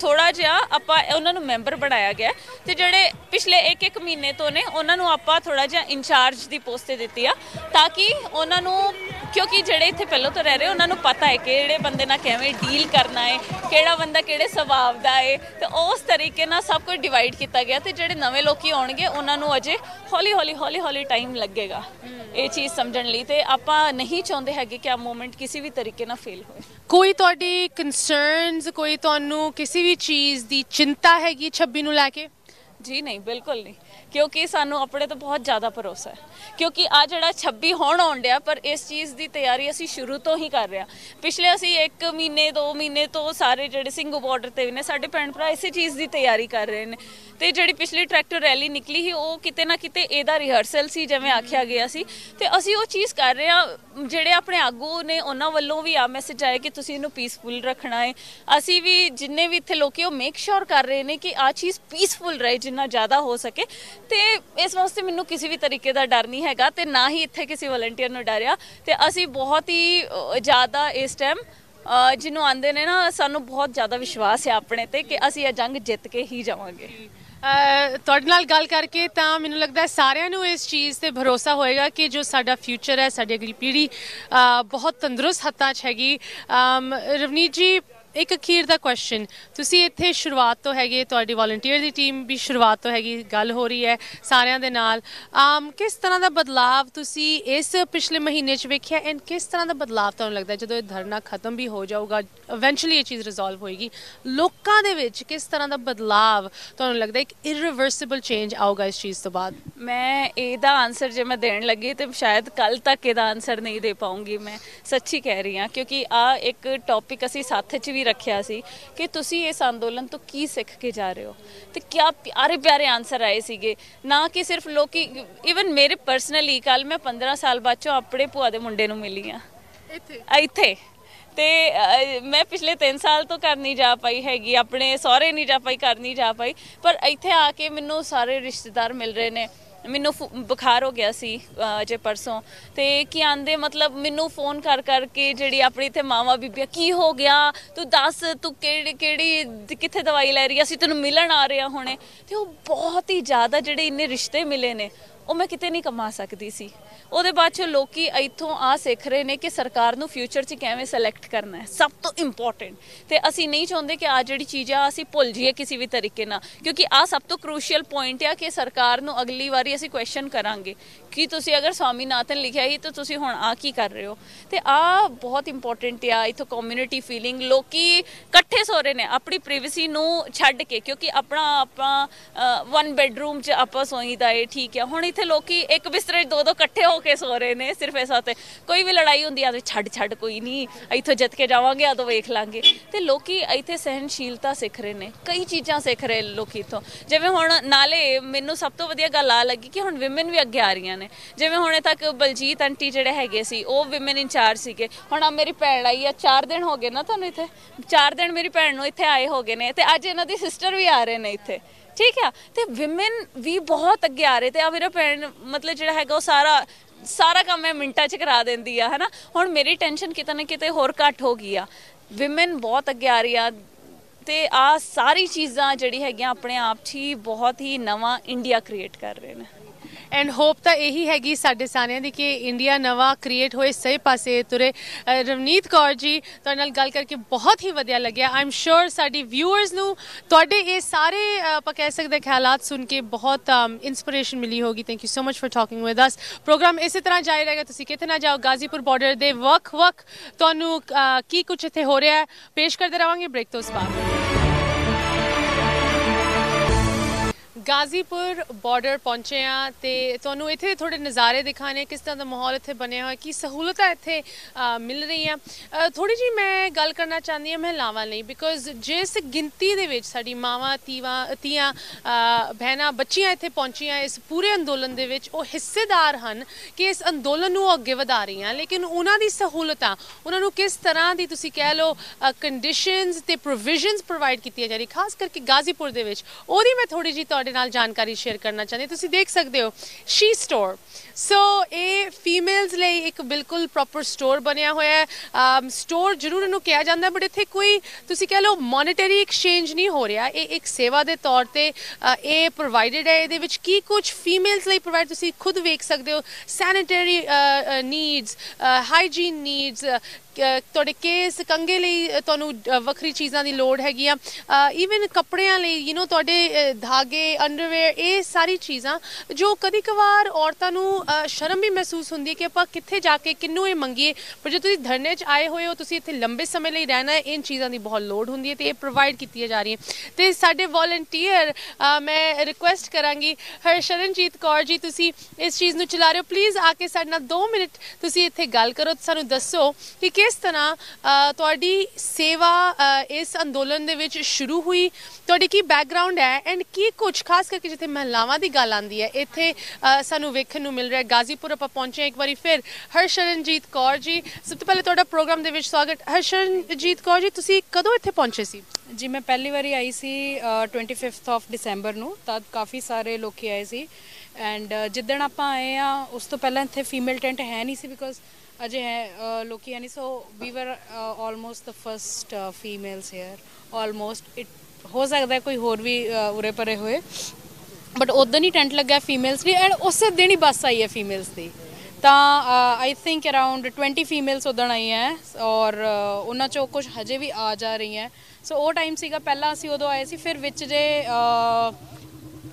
ਥੋੜਾ ਜਿਹਾ ਆਪਾਂ ਉਹਨਾਂ ਨੂੰ ਮੈਂਬਰ ਬਣਾਇਆ ਗਿਆ ਤੇ ਜਿਹੜੇ ਪਿਛਲੇ 1-1 ਮਹੀਨੇ ਤੋਂ ਨੇ ਉਹਨਾਂ ਨੂੰ ਆਪਾਂ ਥੋੜਾ ਜਿਹਾ ਇੰਚਾਰਜ ਦੀ ਪੋਸਟ ਤੇ ਦਿੱਤੀ ਆ ਤਾਂ ਕਿ ਉਹਨਾਂ ਨੂੰ ਕਿਉਂਕਿ ਜਿਹੜੇ ਇੱਥੇ ਪਹਿਲਾਂ ਤੋਂ ਰਹਿ ਰਹੇ ਉਹਨਾਂ ਨੂੰ ਪਤਾ ਹੈ ਕਿ ਕਿਹੜੇ ਬੰਦੇ ਨਾਲ ਕਿਵੇਂ ਡੀਲ ਕਰਨਾ ਹੈ ਕਿਹੜਾ ਬੰਦਾ ਕਿਹੜੇ ਸੁਭਾਅ ਦਾ ਹੈ ਤੇ ਉਸ ਤਰੀਕੇ ਨਾਲ ਸਭ ਕੁਝ ਡਿਵਾਈਡ ਕੀਤਾ ਗਿਆ ਤੇ ਜਿਹੜੇ ਨਵੇਂ ਲੋਕੀ ਆਉਣਗੇ ਉਹਨਾਂ ਨੂੰ ਅਜੇ ਹੌਲੀ ਹੌਲੀ ਹੌਲੀ ਹੌਲੀ ਟਾਈਮ ਲੱਗੇਗਾ ਇਹ ਚੀਜ਼ ਸਮਝਣ ਲਈ ਤੇ ਆਪਾਂ ਨਹੀਂ ਚਾਹੁੰਦੇ ਹੈਗੇ ਕਿ ਆ ਮੂਵਮੈਂਟ ਕਿਸੇ ਵੀ ਤਰੀਕੇ ਨਾਲ ਫੇਲ ਹੋਏ। ਕੋਈ ਤੁਹਾਡੀ ਕਨਸਰਨਸ ਕੋਈ ਤੁਹਾਨੂੰ ਕਿਸੇ ਵੀ ਚੀਜ਼ ਦੀ ਚਿੰਤਾ ਹੈਗੀ 26 ਨੂੰ ਲੈ ਕੇ? ਜੀ ਨਹੀਂ, ਬਿਲਕੁਲ ਨਹੀਂ। ਕਿਉਂਕਿ ਸਾਨੂੰ ਆਪਣੇ ਤੋਂ ਬਹੁਤ ਜ਼ਿਆਦਾ ਭਰੋਸਾ ਹੈ। ਕਿਉਂਕਿ ਆ ਜਿਹੜਾ 26 ਹੋਣ ਆਉਣ ਡਿਆ, ਪਰ ਇਸ ਚੀਜ਼ ਦੀ ਤਿਆਰੀ ਅਸੀਂ ਸ਼ੁਰੂ ਤੋਂ ਹੀ ਕਰ ਰਹੇ ਹਾਂ। ਪਿਛਲੇ ਅਸੀਂ 1 ਮਹੀਨੇ 2 ਮਹੀਨੇ ਤੋਂ ਸਾਰੇ ਜਿਹੜੇ ਸਿੰਘੂ ਬਾਰਡਰ ਤੇ ਵੀ ਨੇ, ਸਾਡੇ ਭੈਣ ਭਰਾ ਇਸੇ ਚੀਜ਼ ਦੀ ਤਿਆਰੀ ਕਰ ਰਹੇ ਨੇ। ਤੇ ਜਿਹੜੀ ਪਿਛਲੀ ਟਰੈਕਟਰ ਰੈਲੀ ਨਿਕਲੀ ਸੀ, ਉਹ ਕਿਤੇ ਨਾ ਕਿਤੇ ਇਹਦਾ ਰਿਹਰਸਲ ਸੀ, ਜਿਵੇਂ ਆਖਿਆ ਗਿਆ ਸੀ। ਤੇ ਅਸੀਂ ਉਹ ਚੀਜ਼ ਕਰ ਰਹੇ ਹਾਂ, ਜਿਹੜੇ ਆਪਣੇ ਆਗੂ ਨੇ, ਉਹਨਾਂ ਵੱਲੋਂ ਵੀ ਆ ਮੈਸੇਜ ਆਇਆ ਕਿ ਤੁਸੀਂ ਇਹਨੂੰ ਪੀਸਫੁਲ ਰੱਖਣਾ ਹੈ। ਅਸੀਂ ਵੀ ਜਿੰਨੇ ਵੀ ਇੱਥੇ ਲੋਕੀ, ਉਹ ਮੇਕ ਸ਼ੋਰ ਕਰ ਰਹੇ ਨੇ ਕਿ ਆ ਚੀਜ਼ ਪੀਸਫੁਲ ਰਹੇ, ਜਿੰਨਾ ਜ਼ਿਆਦਾ ਹੋ ਸਕੇ। ਤੇ ਇਸ ਵਾਸਤੇ ਮੈਨੂੰ ਕਿਸੇ ਵੀ ਤਰੀਕੇ ਦਾ ਡਰ ਨਹੀਂ ਹੈਗਾ ਤੇ ਨਾ ਹੀ ਇੱਥੇ ਕਿਸੇ ਵਲੰਟੀਅਰ ਨੂੰ ਡਰਿਆ ਤੇ ਅਸੀਂ ਬਹੁਤ ਹੀ ਜ਼ਿਆਦਾ ਇਸ ਟਾਈਮ ਜਿਹਨੂੰ ਆਂਦੇ ਨੇ ਨਾ, ਸਾਨੂੰ ਬਹੁਤ ਜ਼ਿਆਦਾ ਵਿਸ਼ਵਾਸ ਹੈ ਆਪਣੇ ਤੇ ਕਿ ਅਸੀਂ ਇਹ ਜੰਗ ਜਿੱਤ ਕੇ ਹੀ ਜਾਵਾਂਗੇ। ਤੁਹਾਡੇ ਨਾਲ ਗੱਲ ਕਰਕੇ ਤਾਂ ਮੈਨੂੰ ਲੱਗਦਾ ਹੈ ਸਾਰਿਆਂ ਨੂੰ ਇਸ ਚੀਜ਼ ਤੇ ਭਰੋਸਾ ਹੋਏਗਾ ਕਿ ਜੋ ਸਾਡਾ ਫਿਊਚਰ ਹੈ, ਸਾਡੀ ਅਗਲੀ ਪੀੜ੍ਹੀ ਬਹੁਤ ਤੰਦਰੁਸਤ ਹੱਥਾਂ 'ਚ ਹੈਗੀ। ਰਵਨੀਤ ਜੀ ਇੱਕ ਅਖੀਰ ਦਾ ਕੁਐਸਚਨ ਤੁਸੀਂ ਇੱਥੇ ਸ਼ੁਰੂਆਤ ਤੋਂ ਹੈਗੇ, ਤੁਹਾਡੀ ਵਾਲੰਟੀਅਰ ਦੀ ਟੀਮ ਵੀ ਸ਼ੁਰੂਆਤ ਤੋਂ ਹੈਗੀ, ਗੱਲ ਹੋ ਰਹੀ ਹੈ ਸਾਰਿਆਂ ਦੇ ਨਾਲ। ਆਮ, ਕਿਸ ਤਰ੍ਹਾਂ ਦਾ ਬਦਲਾਵ ਤੁਸੀਂ ਇਸ ਪਿਛਲੇ ਮਹੀਨੇ 'ਚ ਵੇਖਿਆ ਐਂਡ ਕਿਸ ਤਰ੍ਹਾਂ ਦਾ ਬਦਲਾਵ ਤੁਹਾਨੂੰ ਲੱਗਦਾ ਜਦੋਂ ਇਹ ਧਰਨਾ ਖਤਮ ਵੀ ਹੋ ਜਾਊਗਾ ਇਵੈਂਚੁਅਲੀ ਇਹ ਚੀਜ਼ ਰਿਜ਼ੋਲਵ ਹੋਏਗੀ, ਲੋਕਾਂ ਦੇ ਵਿੱਚ ਕਿਸ ਤਰ੍ਹਾਂ ਦਾ ਬਦਲਾਵ ਤੁਹਾਨੂੰ ਲੱਗਦਾ ਇੱਕ ਇਰਰਿਵਰਸੀਬਲ ਚੇਂਜ ਆਊਗਾ ਇਸ ਚੀਜ਼ ਤੋਂ ਬਾਅਦ। ਮੈਂ ਇਹਦਾ ਆਨਸਰ ਜੇ ਮੈਂ ਦੇਣ ਲੱਗੀ ਤੇ ਸ਼ਾਇਦ ਕੱਲ ਤੱਕ ਇਹਦਾ ਆਨਸਰ ਨਹੀਂ ਦੇ ਪਾਉਂਗੀ ਮੈਂ, ਸੱਚੀ ਕਹਿ ਰਹੀ ਹਾਂ, ਕਿਉਂਕਿ ਆ ਇੱਕ ਟੌਪਿਕ ਅਸੀਂ ਸਾਥ 'ਚ ਵੀ ਰੱਖਿਆ ਸੀ ਕਿ ਤੁਸੀਂ ਇਸ ਅੰਦੋਲਨ ਤੋਂ ਕੀ ਸਿੱਖ ਕੇ ਜਾ ਰਹੇ ਹੋ? ਤੇ ਕਿਆ ਪਿਆਰੇ ਪਿਆਰੇ ਆਨਸਰ ਆਏ ਸੀਗੇ। ਨਾ ਕਿ ਸਿਰਫ ਲੋਕੀ ਇਵਨ ਮੇਰੇ ਪਰਸਨਲੀ ਕੱਲ ਮੈਂ 15 ਸਾਲ ਬਾਅਦ ਚੋਂ ਆਪਣੇ ਭੂਆ ਦੇ ਮੁੰਡੇ ਨੂੰ ਮਿਲੀ ਆ ਇੱਥੇ? ਇੱਥੇ। ਤੇ ਮੈਂ ਪਿਛਲੇ 3 ਸਾਲ ਤੋਂ ਘਰ ਨਹੀਂ ਜਾ ਪਾਈ ਹੈਗੀ ਆਪਣੇ ਸਹੁਰੇ ਨਹੀਂ ਜਾ ਪਾਈ ਘਰ ਨਹੀਂ ਜਾ ਪਾਈ ਪਰ ਇੱਥੇ ਆ ਕੇ ਮੈਨੂੰ ਸਾਰੇ ਰਿਸ਼ਤੇਦਾਰ ਮਿਲ ਰਹੇ ਨੇ। ਮੈਨੂੰ ਬੁਖਾਰ ਹੋ ਗਿਆ ਸੀ ਜੇ ਪਰਸੋਂ। ਤੇ ਕੀ ਆਂਦੇ, ਮਤਲਬ ਮੈਨੂੰ ਫੋਨ ਕਰ ਕਰਕੇ ਜਿਹੜੀ ਆਪਣੀ ਇੱਥੇ ਮਾਵਾ ਬੀਬੀਆਂ, ਕੀ ਹੋ ਗਿਆ? ਤੂੰ ਦੱਸ, ਤੂੰ ਕਿਹੜੀ ਕਿਹੜੀ ਕਿੱਥੇ ਦਵਾਈ ਲੈ ਰਹੀ ਆ? ਅਸੀਂ ਤੈਨੂੰ ਮਿਲਣ ਆ ਰਹੇ ਆ ਹੁਣੇ। ਤੇ ਉਹ ਬਹੁਤ ਹੀ ਜ਼ਿਆਦਾ ਜਿਹੜੇ ਇੰਨੇ ਰਿਸ਼ਤੇ ਮਿਲੇ ਨੇ ਉਹ ਮੈਂ ਕਿਤੇ ਨਹੀਂ ਕਮਾ ਸਕਦੀ ਸੀ। ਉਹਦੇ ਬਾਅਦ ਚ ਲੋਕੀ ਇੱਥੋਂ ਆ ਸਿੱਖ ਰਹੇ ਨੇ ਕਿ ਸਰਕਾਰ ਨੂੰ ਫਿਊਚਰ 'ਚ ਕਿਵੇਂ ਸਿਲੈਕਟ ਕਰਨਾ ਹੈ। ਸਭ ਤੋਂ ਇੰਪੋਰਟੈਂਟ ਤੇ ਅਸੀਂ ਨਹੀਂ ਚਾਹੁੰਦੇ ਕਿ ਆ ਜਿਹੜੀ ਚੀਜ਼ ਆ, ਅਸੀਂ ਭੁੱਲ ਜਾਈਏ ਕਿਸੇ ਵੀ ਤਰੀਕੇ ਨਾਲ। ਕਿਉਂਕਿ ਆ ਸਭ ਤੋਂ ਕ੍ਰੂਸ਼ੀਅਲ ਪੁਆਇੰਟ ਆ ਕਿ ਸਰਕਾਰ ਨੂੰ ਅਗਲੀ ਵਾਰੀ ਅਸੀਂ ਕੁਐਸਚਨ ਕਰਾਂਗੇ। ਕਿ ਤੁਸੀਂ ਅਗਰ ਸਵਾਮੀਨਾਥਨ ਲਿਖਿਆ ਹੀ ਤਾਂ ਤੁਸੀਂ ਹੁਣ ਆ ਕੀ ਕਰ ਰਹੇ ਹੋ? ਤੇ ਆ ਬਹੁਤ ਇੰਪੋਰਟੈਂਟ ਆ, ਇਥੋਂ ਕਮਿਊਨਿਟੀ ਫੀਲਿੰਗ ਲੋਕੀ ਇਕੱਠੇ ਸੋ ਰਹੇ ਨੇ, ਆਪਣੀ ਪ੍ਰਾਈਵੇਸੀ ਨੂੰ ਛੱਡ ਕੇ। ਕਿਉਂਕਿ ਆਪਣਾ ਆਪਾਂ ਵਨ ਬੈਡਰੂਮ 'ਚ ਆਪਾਂ ਸੋਈਦਾ ਏ, ਠੀਕ ਆ। ਹੁਣ ਇੱਥੇ ਲੋਕੀ ਇੱਕ ਬਿਸਤਰੇ 'ਚ ਦੋ ਦੋ ਇਕੱਠੇ ਹੋ ਕੇ ਸੋ ਰਹੇ ਨੇ, ਸਿਰਫ ਇਸ ਵਾਸਤੇ। ਕੋਈ ਵੀ ਲੜਾਈ ਹੁੰਦੀ ਆ ਤੇ ਛੱਡ ਛੱਡ, ਕੋਈ ਨਹੀਂ, ਇੱਥੋਂ ਜਿੱਤ ਕੇ ਜਾਵਾਂਗੇ ਆ ਤਾਂ ਵੇਖ ਲਾਂਗੇ। ਤੇ ਲੋਕੀ ਇੱਥੇ ਸਹਿਨਸ਼ੀਲਤਾ ਸਿੱਖ ਰਹੇ ਨੇ, ਕਈ ਚੀਜ਼ਾਂ ਸਿੱਖ ਰਹੇ ਲੋਕੀ ਇੱਥੋਂ। ਜਿਵੇਂ ਹੁਣ ਨਾਲੇ ਮੈਨੂੰ ਸਭ ਤੋਂ ਵਧੀਆ ਗੱਲ ਆ ਲੱਗੀ ਕਿ ਹੁਣ ਵਿਮਨ ਵੀ ਅੱਗੇ ਆ ਰਹੀਆਂ ਨੇ। ਜਿਵੇਂ ਹੁਣੇ ਤੱਕ ਬਲਜੀਤ ਆਂਟੀ ਜਿਹੜੇ ਹੈਗੇ ਸੀ, ਉਹ ਵਿਮਨ ਇੰਚਾਰਜ ਸੀਗੇ। ਹੁਣ ਆ ਮੇਰੀ ਭੈਣ ਆਈ ਆ 4 ਦਿਨ ਹੋ ਗਏ ਨਾ ਤੁਹਾਨੂੰ ਇੱਥੇ। 4 ਦਿਨ ਮੇਰੀ ਭੈਣ ਨੂੰ ਇੱਥੇ ਆਏ ਹੋ ਗਏ ਨੇ, ਤੇ ਅੱਜ ਇਹਨਾਂ ਦੀ ਸਿਸਟਰ ਵੀ ਆ ਰਹੇ ਨੇ ਇੱਥੇ। ਠੀਕ ਆ? ਤੇ ਵਿਮਨ ਵੀ ਬਹੁਤ ਅੱਗੇ ਆ ਰਹੇ ਤੇ ਆ ਮੇਰਾ ਭੈਣ ਮਤਲਬ ਜਿਹੜਾ ਹੈਗਾ ਉਹ ਸਾਰਾ ਸਾਰਾ ਕੰਮ ਮੈਂ ਮਿੰਟਾਂ 'ਚ ਕਰਾ ਦਿੰਦੀ ਆ, ਹਨਾ? ਹੁਣ ਮੇਰੀ ਟੈਨਸ਼ਨ ਕਿਤੇ ਨਾ ਕਿਤੇ ਹੋਰ ਘੱਟ ਹੋ ਗਈ ਆ। ਵਿਮਨ ਬਹੁਤ ਅੱਗੇ ਆ ਰਹੀ ਆ ਤੇ ਆ ਸਾਰੀ ਚੀਜ਼ਾਂ ਜਿਹੜੀ ਹੈਗੀਆਂ ਆਪਣੇ ਆਪ 'ਚ ਹੀ ਬਹੁਤ ਹੀ ਨਵਾਂ ਇੰਡੀਆ ਕ੍ਰੀਏਟ ਕਰ ਰਹੇ ਨੇ। ਐਂਡ ਹੋਪ ਤਾਂ ਇਹੀ ਹੈਗੀ ਸਾਡੇ ਸਾਰਿਆਂ ਦੀ ਕਿ ਇੰਡੀਆ ਨਵਾਂ ਕ੍ਰੀਏਟ ਹੋਏ, ਸਹੀ ਪਾਸੇ ਤੁਰੇ। ਰਵਨੀਤ ਕੌਰ ਜੀ, ਤੁਹਾਡੇ ਨਾਲ ਗੱਲ ਕਰਕੇ ਬਹੁਤ ਹੀ ਵਧੀਆ ਲੱਗਿਆ। ਆਮ ਸ਼ੋਰ ਸਾਡੀ ਵਿਊਅਰਸ ਨੂੰ ਤੁਹਾਡੇ ਇਹ ਸਾਰੇ ਆਪਾਂ ਕਹਿ ਸਕਦੇ ਖਿਆਲਾਤ ਸੁਣ ਕੇ ਬਹੁਤ ਇਨਸਪੀਰੇਸ਼ਨ ਮਿਲੀ ਹੋਗੀ। Thank you so much for talking with us programme ਇਸੇ ਤਰ੍ਹਾਂ ਜਾਰੀ ਰਹੇਗਾ। ਤੁਸੀਂ ਕਿਤੇ ਨਾ ਜਾਓ, ਗਾਜ਼ੀਪੁਰ ਬਾਰਡਰ ਦੇ ਵਕ ਵਕ ਤੁਹਾਨੂੰ ਕੀ ਕੁਝ ਇੱਥੇ ਹੋ ਰਿਹਾ ਹੈ, ਪੇਸ਼ ਕਰਦੇ ਰਵਾਂਗੇ ਬ੍ਰੇਕ ਤੋਂ ਉਸ ਬਾਅਦ। ਗਾਜ਼ੀਪੁਰ ਬਾਰਡਰ ਪਹੁੰਚੇ ਆ ਤੇ ਤੁਹਾਨੂੰ ਇੱਥੇ ਥੋੜੇ ਨਜ਼ਾਰੇ ਦਿਖਾਣੇ ਕਿਸ ਤਰ੍ਹਾਂ ਦਾ ਮਾਹੌਲ ਇੱਥੇ ਬਣਿਆ ਹੋਇਆ ਕੀ ਸਹੂਲਤਾਂ ਇੱਥੇ ਮਿਲ ਰਹੀਆਂ। ਥੋੜੀ ਜੀ ਮੈਂ ਗੱਲ ਕਰਨਾ ਚਾਹੁੰਦੀ ਹਾਂ ਮਹਿਲਾਵਾਂ ਲਈ ਬਿਕੋਜ਼ ਜਿਸ ਗਿਣਤੀ ਦੇ ਵਿੱਚ ਸਾਡੀ ਮਾਵਾਂ ਤੀਵਾਂ ਤੀਆਂ ਅ, ਭੈਣਾਂ ਬੱਚੀਆਂ ਇੱਥੇ ਪਹੁੰਚੀਆਂ ਇਸ ਪੂਰੇ ਅੰਦੋਲਨ ਦੇ ਵਿੱਚ ਉਹ ਹਿੱਸੇਦਾਰ ਹਨ ਕਿ ਇਸ ਅੰਦੋਲਨ ਨੂੰ ਉਹ ਅੱਗੇ ਵਧਾ ਰਹੀਆਂ। ਲੇਕਿਨ ਉਹਨਾਂ ਦੀ ਸਹੂਲਤਾਂ ਉਹਨਾਂ ਨੂੰ ਕਿਸ ਤਰ੍ਹਾਂ ਦੀ ਤੁਸੀਂ ਕਹਿ ਲਓ ਕੰਡੀਸ਼ਨਸ ਤੇ ਪ੍ਰੋਵੀਜ਼ਨਸ ਪ੍ਰੋਵਾਈਡ ਕੀਤੀਆਂ ਜਾ ਰਹੀ ਖਾਸ ਕਰਕੇ ਗਾਜ਼ੀਪੁਰ ਦੇ ਵਿੱਚ ਉਹਦੀ ਮੈਂ ਥੋੜੀ ਜੀ ਤੁਹਾਡੇ ਨਾਲ ਜਾਣਕਾਰੀ ਸ਼ੇਅਰ ਕਰਨਾ ਚਾਹੁੰਦੇ ਤੁਸੀਂ ਦੇਖ ਸਕਦੇ ਹੋ ਸ਼ੀ ਸਟੋਰ ਸੋ ਇਹ ਫੀਮੇਲਸ ਲਈ ਇੱਕ ਬਿਲਕੁਲ ਪ੍ਰੋਪਰ ਸਟੋਰ ਬਣਿਆ ਹੋਇਆ ਹੈ। ਸਟੋਰ ਜ਼ਰੂਰ ਇਹਨੂੰ ਕਿਹਾ ਜਾਂਦਾ ਬਟ ਇੱਥੇ ਕੋਈ, ਤੁਸੀਂ ਕਹਿ ਲਓ ਮੋਨਿਟਰੀ ਐਕਸਚੇਂਜ ਨਹੀਂ ਹੋ ਰਿਹਾ। ਇਹ ਇੱਕ ਸੇਵਾ ਦੇ ਤੌਰ ਤੇ ਇਹ ਪ੍ਰੋਵਾਈਡਡ ਹੈ। ਇਹਦੇ ਵਿੱਚ ਕੀ ਕੁਝ ਫੀਮੇਲਸ ਲਈ ਪ੍ਰੋਵਾਈਡ ਤੁਸੀਂ ਖੁਦ ਵੇਖ ਸਕਦੇ ਹੋ। ਸੈਨੀਟਰੀ ਨੀਡਸ ਹਾਈਜੀਨ ਨੀਡਸ ਤੁਹਾਡੇ ਕੇਸ ਕੰਗੇ ਲਈ ਤੁਹਾਨੂੰ ਵੱਖਰੀ ਚੀਜ਼ਾਂ ਦੀ ਲੋੜ ਹੈਗੀ ਆ। ਈਵਨ ਕੱਪੜਿਆਂ ਲਈ ਯੂ نو ਤੁਹਾਡੇ ਧਾਗੇ ਅੰਡਰਵੇਅਰ ਇਹ ਸਾਰੀ ਚੀਜ਼ਾਂ ਜੋ ਕਦੀ ਕਵਾਰ ਔਰਤਾਂ ਨੂੰ ਸ਼ਰਮ ਵੀ ਮਹਿਸੂਸ ਹੁੰਦੀ ਹੈ ਕਿ ਆਪਾਂ ਕਿੱਥੇ ਜਾ ਕੇ ਕਿੰਨੂੰ ਇਹ ਮੰਗੀਏ। ਪਰ ਜੇ ਤੁਸੀਂ ਧਰਨੇ 'ਚ ਆਏ ਹੋਏ ਹੋ, ਤੁਸੀਂ ਇੱਥੇ ਲੰਬੇ ਸਮੇਂ ਲਈ ਰਹਿਣਾ ਹੈ, ਇਨ ਚੀਜ਼ਾਂ ਦੀ ਬਹੁਤ ਲੋੜ ਹੁੰਦੀ ਹੈ ਤੇ ਇਹ ਪ੍ਰੋਵਾਈਡ ਕੀਤੀਆਂ ਜਾ ਰਹੀਆਂ ਤੇ ਸਾਡੇ ਵੋਲੰਟੀਅਰ ਮੈਂ ਰਿਕੁਐਸਟ ਕਰਾਂਗੀ, ਹਰਸ਼ਰਨਜੀਤ ਕੌਰ ਜੀ, ਤੁਸੀਂ ਇਸ ਚੀਜ਼ ਨੂੰ ਚਲਾ ਰਹੇ ਹੋ। ਪਲੀਜ਼ ਆ ਕੇ ਸਾਡੇ ਨਾਲ 2 ਮਿੰਟ ਤੁਸੀਂ ਇੱਥੇ ਗੱਲ ਕਰੋ ਸਾਨੂੰ ਦੱਸੋ ਕਿ ਕਿਸ ਤਰ੍ਹਾਂ ਤੁਹਾਡੀ ਸੇਵਾ ਇਸ ਅੰਦੋਲਨ ਦੇ ਵਿੱਚ ਸ਼ੁਰੂ ਹੋਈ ਤੁਹਾਡੀ ਕੀ ਬੈਕਗ੍ਰਾਉਂਡ ਹੈ ਐਂਡ ਕੀ ਕੁਝ ਖਾਸ ਕਰਕੇ ਜਿੱਥੇ ਮਹਿਲਾਵਾਂ ਦੀ ਗੱਲ ਆਉਂਦੀ ਹੈ ਇੱਥੇ ਸਾਨੂੰ ਵੇਖਣ ਨੂੰ ਮਿਲ ਰਿਹਾ ਗਾਜ਼ੀਪੁਰ ਆਪਾਂ ਪਹੁੰਚੇ ਹਾਂ ਇੱਕ ਵਾਰੀ ਫਿਰ। ਹਰਸ਼ਰਨਜੀਤ ਕੌਰ ਜੀ ਸਭ ਤੋਂ ਪਹਿਲੇ ਤੁਹਾਡਾ ਪ੍ਰੋਗਰਾਮ ਦੇ ਵਿੱਚ ਸਵਾਗਤ। ਹਰਸ਼ਰਨਜੀਤ ਕੌਰ ਜੀ ਤੁਸੀਂ ਕਦੋਂ ਇੱਥੇ ਪਹੁੰਚੇ ਸੀ? ਜੀ ਮੈਂ ਪਹਿਲੀ ਵਾਰੀ ਆਈ ਸੀ ਅ, 25th ਆਫ ਦਸੰਬਰ ਨੂੰ ਤਦ ਕਾਫੀ ਸਾਰੇ ਲੋਕੀ ਆਏ ਸੀ। ਐਂਡ ਜਿੱਦਣ ਆਪਾਂ ਆਏ ਆ ਉਸ ਤੋਂ ਪਹਿਲਾਂ ਇੱਥੇ ਫੀਮੇਲ ਟੈਂਟ ਹੈ ਨਹੀਂ ਸੀ ਬਿਕੋਜ਼ ਅਜੇ ਹੈ ਅ, ਲੋਕੀ ਹੈ ਨਹੀਂ so we were almost the first females here almost it ਹੋ ਸਕਦਾ ਕੋਈ ਹੋਰ ਵੀ ਉਰੇ ਪਰੇ ਹੋਏ। ਬਟ ਉਦੋਂ ਹੀ ਟੈਂਟ ਲੱਗਾ ਫੀਮੇਲਸ ਦੀ ਐਂਡ ਉਸੇ ਦਿਨ ਹੀ ਬੱਸ ਆਈ ਹੈ ਫੀਮੇਲਸ ਦੀ। ਤਾਂ ਆਈ ਥਿੰਕ ਅਰਾਊਂਡ 20 ਫੀਮੇਲਸ ਉਦਣ ਆਈਆਂ ਔਰ ਉਹਨਾਂ ਚੋਂ ਕੁਝ ਹਜੇ ਵੀ ਆ ਜਾ ਰਹੀਆਂ ਸੋ ਉਹ ਟਾਈਮ ਸੀਗਾ ਪਹਿਲਾਂ ਅਸੀਂ ਉਦੋਂ ਆਏ ਸੀ ਫਿਰ ਵਿੱਚ ਜੇ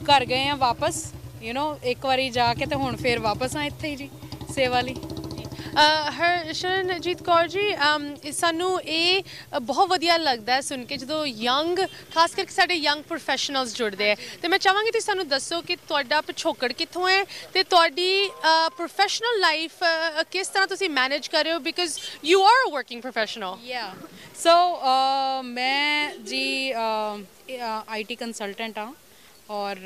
ਘਰ ਗਏ ਆ ਵਾਪਸ ਯੂ نو ਇੱਕ ਵਾਰੀ ਜਾ ਕੇ ਤੇ ਹੁਣ ਫਿਰ ਵਾਪਸ ਆ ਇੱਥੇ ਹੀ ਜੀ ਸੇਵਾ ਲਈ। ਹਰ ਸ਼ਰਨਜੀਤ ਕੌਰ ਜੀ ਸਾਨੂੰ ਇਹ ਬਹੁਤ ਵਧੀਆ ਲੱਗਦਾ ਸੁਣ ਕੇ ਜਦੋਂ ਯੰਗ, ਖਾਸ ਕਰਕੇ ਸਾਡੇ ਯੰਗ ਪ੍ਰੋਫੈਸ਼ਨਲਸ ਜੁੜਦੇ ਆ ਤੇ ਮੈਂ ਚਾਹਾਂਗੀ ਤੁਸੀਂ ਸਾਨੂੰ ਦੱਸੋ ਕਿ ਤੁਹਾਡਾ ਪਿਛੋਕੜ ਕਿੱਥੋਂ ਹੈ ਤੇ ਤੁਹਾਡੀ ਪ੍ਰੋਫੈਸ਼ਨਲ ਲਾਈਫ ਕਿਸ ਤਰ੍ਹਾਂ ਤੁਸੀਂ ਮੈਨੇਜ ਕਰ ਰਹੇ ਹੋ? Because you are a working professional yeah so ਮੈਂ ਜੀ ਆਈਟੀ ਕੰਸਲਟੈਂਟ ਆ ਔਰ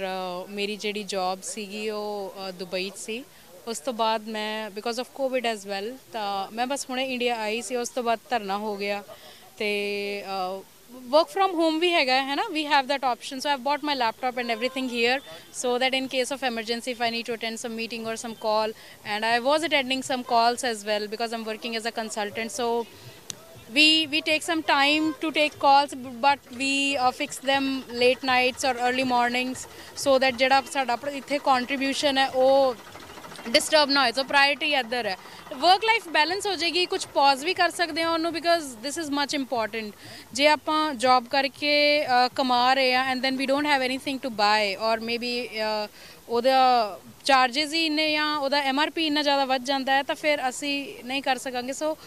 ਮੇਰੀ ਜਿਹੜੀ ਜੌਬ ਸੀਗੀ ਉਹ ਦੁਬਈ 'ਚ ਸੀ। ਉਸ ਤੋਂ ਬਾਅਦ ਮੈਂ because of Covid as well ਤਾਂ ਮੈਂ ਬਸ ਹੁਣੇ ਇੰਡੀਆ ਆਈ ਸੀ ਉਸ ਤੋਂ ਬਾਅਦ ਧਰਨਾ ਹੋ ਗਿਆ ਤੇ ਵਰਕ ਫਰਮ ਹੋਮ ਵੀ ਹੈਗਾ ਹੈ ਨਾ we have that option so I've bought my laptop and everything here so that in case of emergency if I need to attend some meeting or some call and I was attending some calls as well because I'm working as a consultant so we we take some time to take calls but we uh, fix them late nights or early mornings so that ਜਿਹੜਾ ਸਾਡਾ ਇੱਥੇ contribution ਹੈ ਉਹ disturb ਨਾ ਹੋਏ ਸੋ priority ਇੱਧਰ ਹੈ। Work life balance ਹੋ ਜਾਏਗੀ ਕੁਝ ਪੌਜ਼ ਵੀ ਕਰ ਸਕਦੇ ਹਾਂ ਉਹਨੂੰ because this is much important ਜੇ ਆਪਾਂ ਜੌਬ ਕਰਕੇ ਕਮਾ ਰਹੇ ਆ and then we don't have anything to buy or maybe ਉਹਦਾ ਚਾਰजेस ਹੀ ਇੰਨੇ ਜਾਂ ਉਹਦਾ ਐਮਆਰਪੀ ਇੰਨਾ ਜ਼ਿਆਦਾ ਵੱਧ ਜਾਂਦਾ ਹੈ, ਤਾਂ ਫਿਰ ਅਸੀਂ ਨਹੀਂ ਕਰ ਸਕਾਂਗੇ। So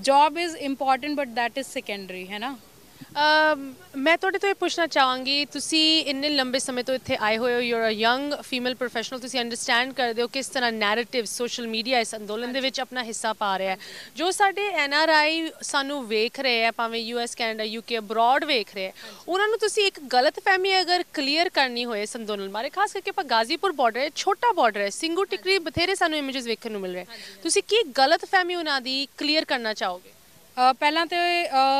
job is important but that is secondary ਹੈ ਨਾ? ਮੈਂ ਤੁਹਾਡੇ ਤੋਂ ਇਹ ਪੁੱਛਣਾ ਚਾਹਾਂਗੀ ਤੁਸੀਂ ਇੰਨੇ ਲੰਬੇ ਸਮੇਂ ਤੋਂ ਇੱਥੇ ਆਏ ਹੋਏ ਹੋ you are a young female professional ਤੁਸੀਂ ਅੰਡਰਸਟੈਂਡ ਕਰਦੇ ਹੋ ਕਿਸ ਤਰ੍ਹਾਂ ਨੈਰੇਟਿਵ ਸੋਸ਼ਲ ਮੀਡੀਆ ਇਸ ਅੰਦੋਲਨ ਦੇ ਵਿੱਚ ਆਪਣਾ ਹਿੱਸਾ ਪਾ ਰਿਹਾ ਹੈ। ਜੋ ਸਾਡੇ ਐਨ ਆਰ ਆਈ ਸਾਨੂੰ ਵੇਖ ਰਹੇ ਆ ਭਾਵੇਂ U S Canada UK abroad ਵੇਖ ਰਹੇ ਉਹਨਾਂ ਨੂੰ ਤੁਸੀਂ ਇੱਕ ਗਲਤ ਫਹਿਮੀ ਅਗਰ ਕਲੀਅਰ ਕਰਨੀ ਹੋਏ ਇਸ ਅੰਦੋਲਨ ਬਾਰੇ ਖਾਸ ਕਰਕੇ ਆਪਾਂ ਗਾਜ਼ੀਪੁਰ ਬਾਰਡਰ ਹੈ ਛੋਟਾ ਬਾਰਡਰ ਹੈ ਸਿੰਗੂ ਟਿਕਰੀ ਬਥੇਰੇ ਸਾਨੂੰ ਇਮੇजेस ਵੇਖਣ ਨੂੰ ਮਿਲ ਰਹੇ ਤੁਸੀਂ ਕੀ ਗਲਤ ਫਹਿਮੀ ਉਹਨਾਂ ਦੀ ਕਲੀਅਰ ਕਰਨਾ ਚਾਹੋਗੇ? ਪਹਿਲਾਂ ਤੇ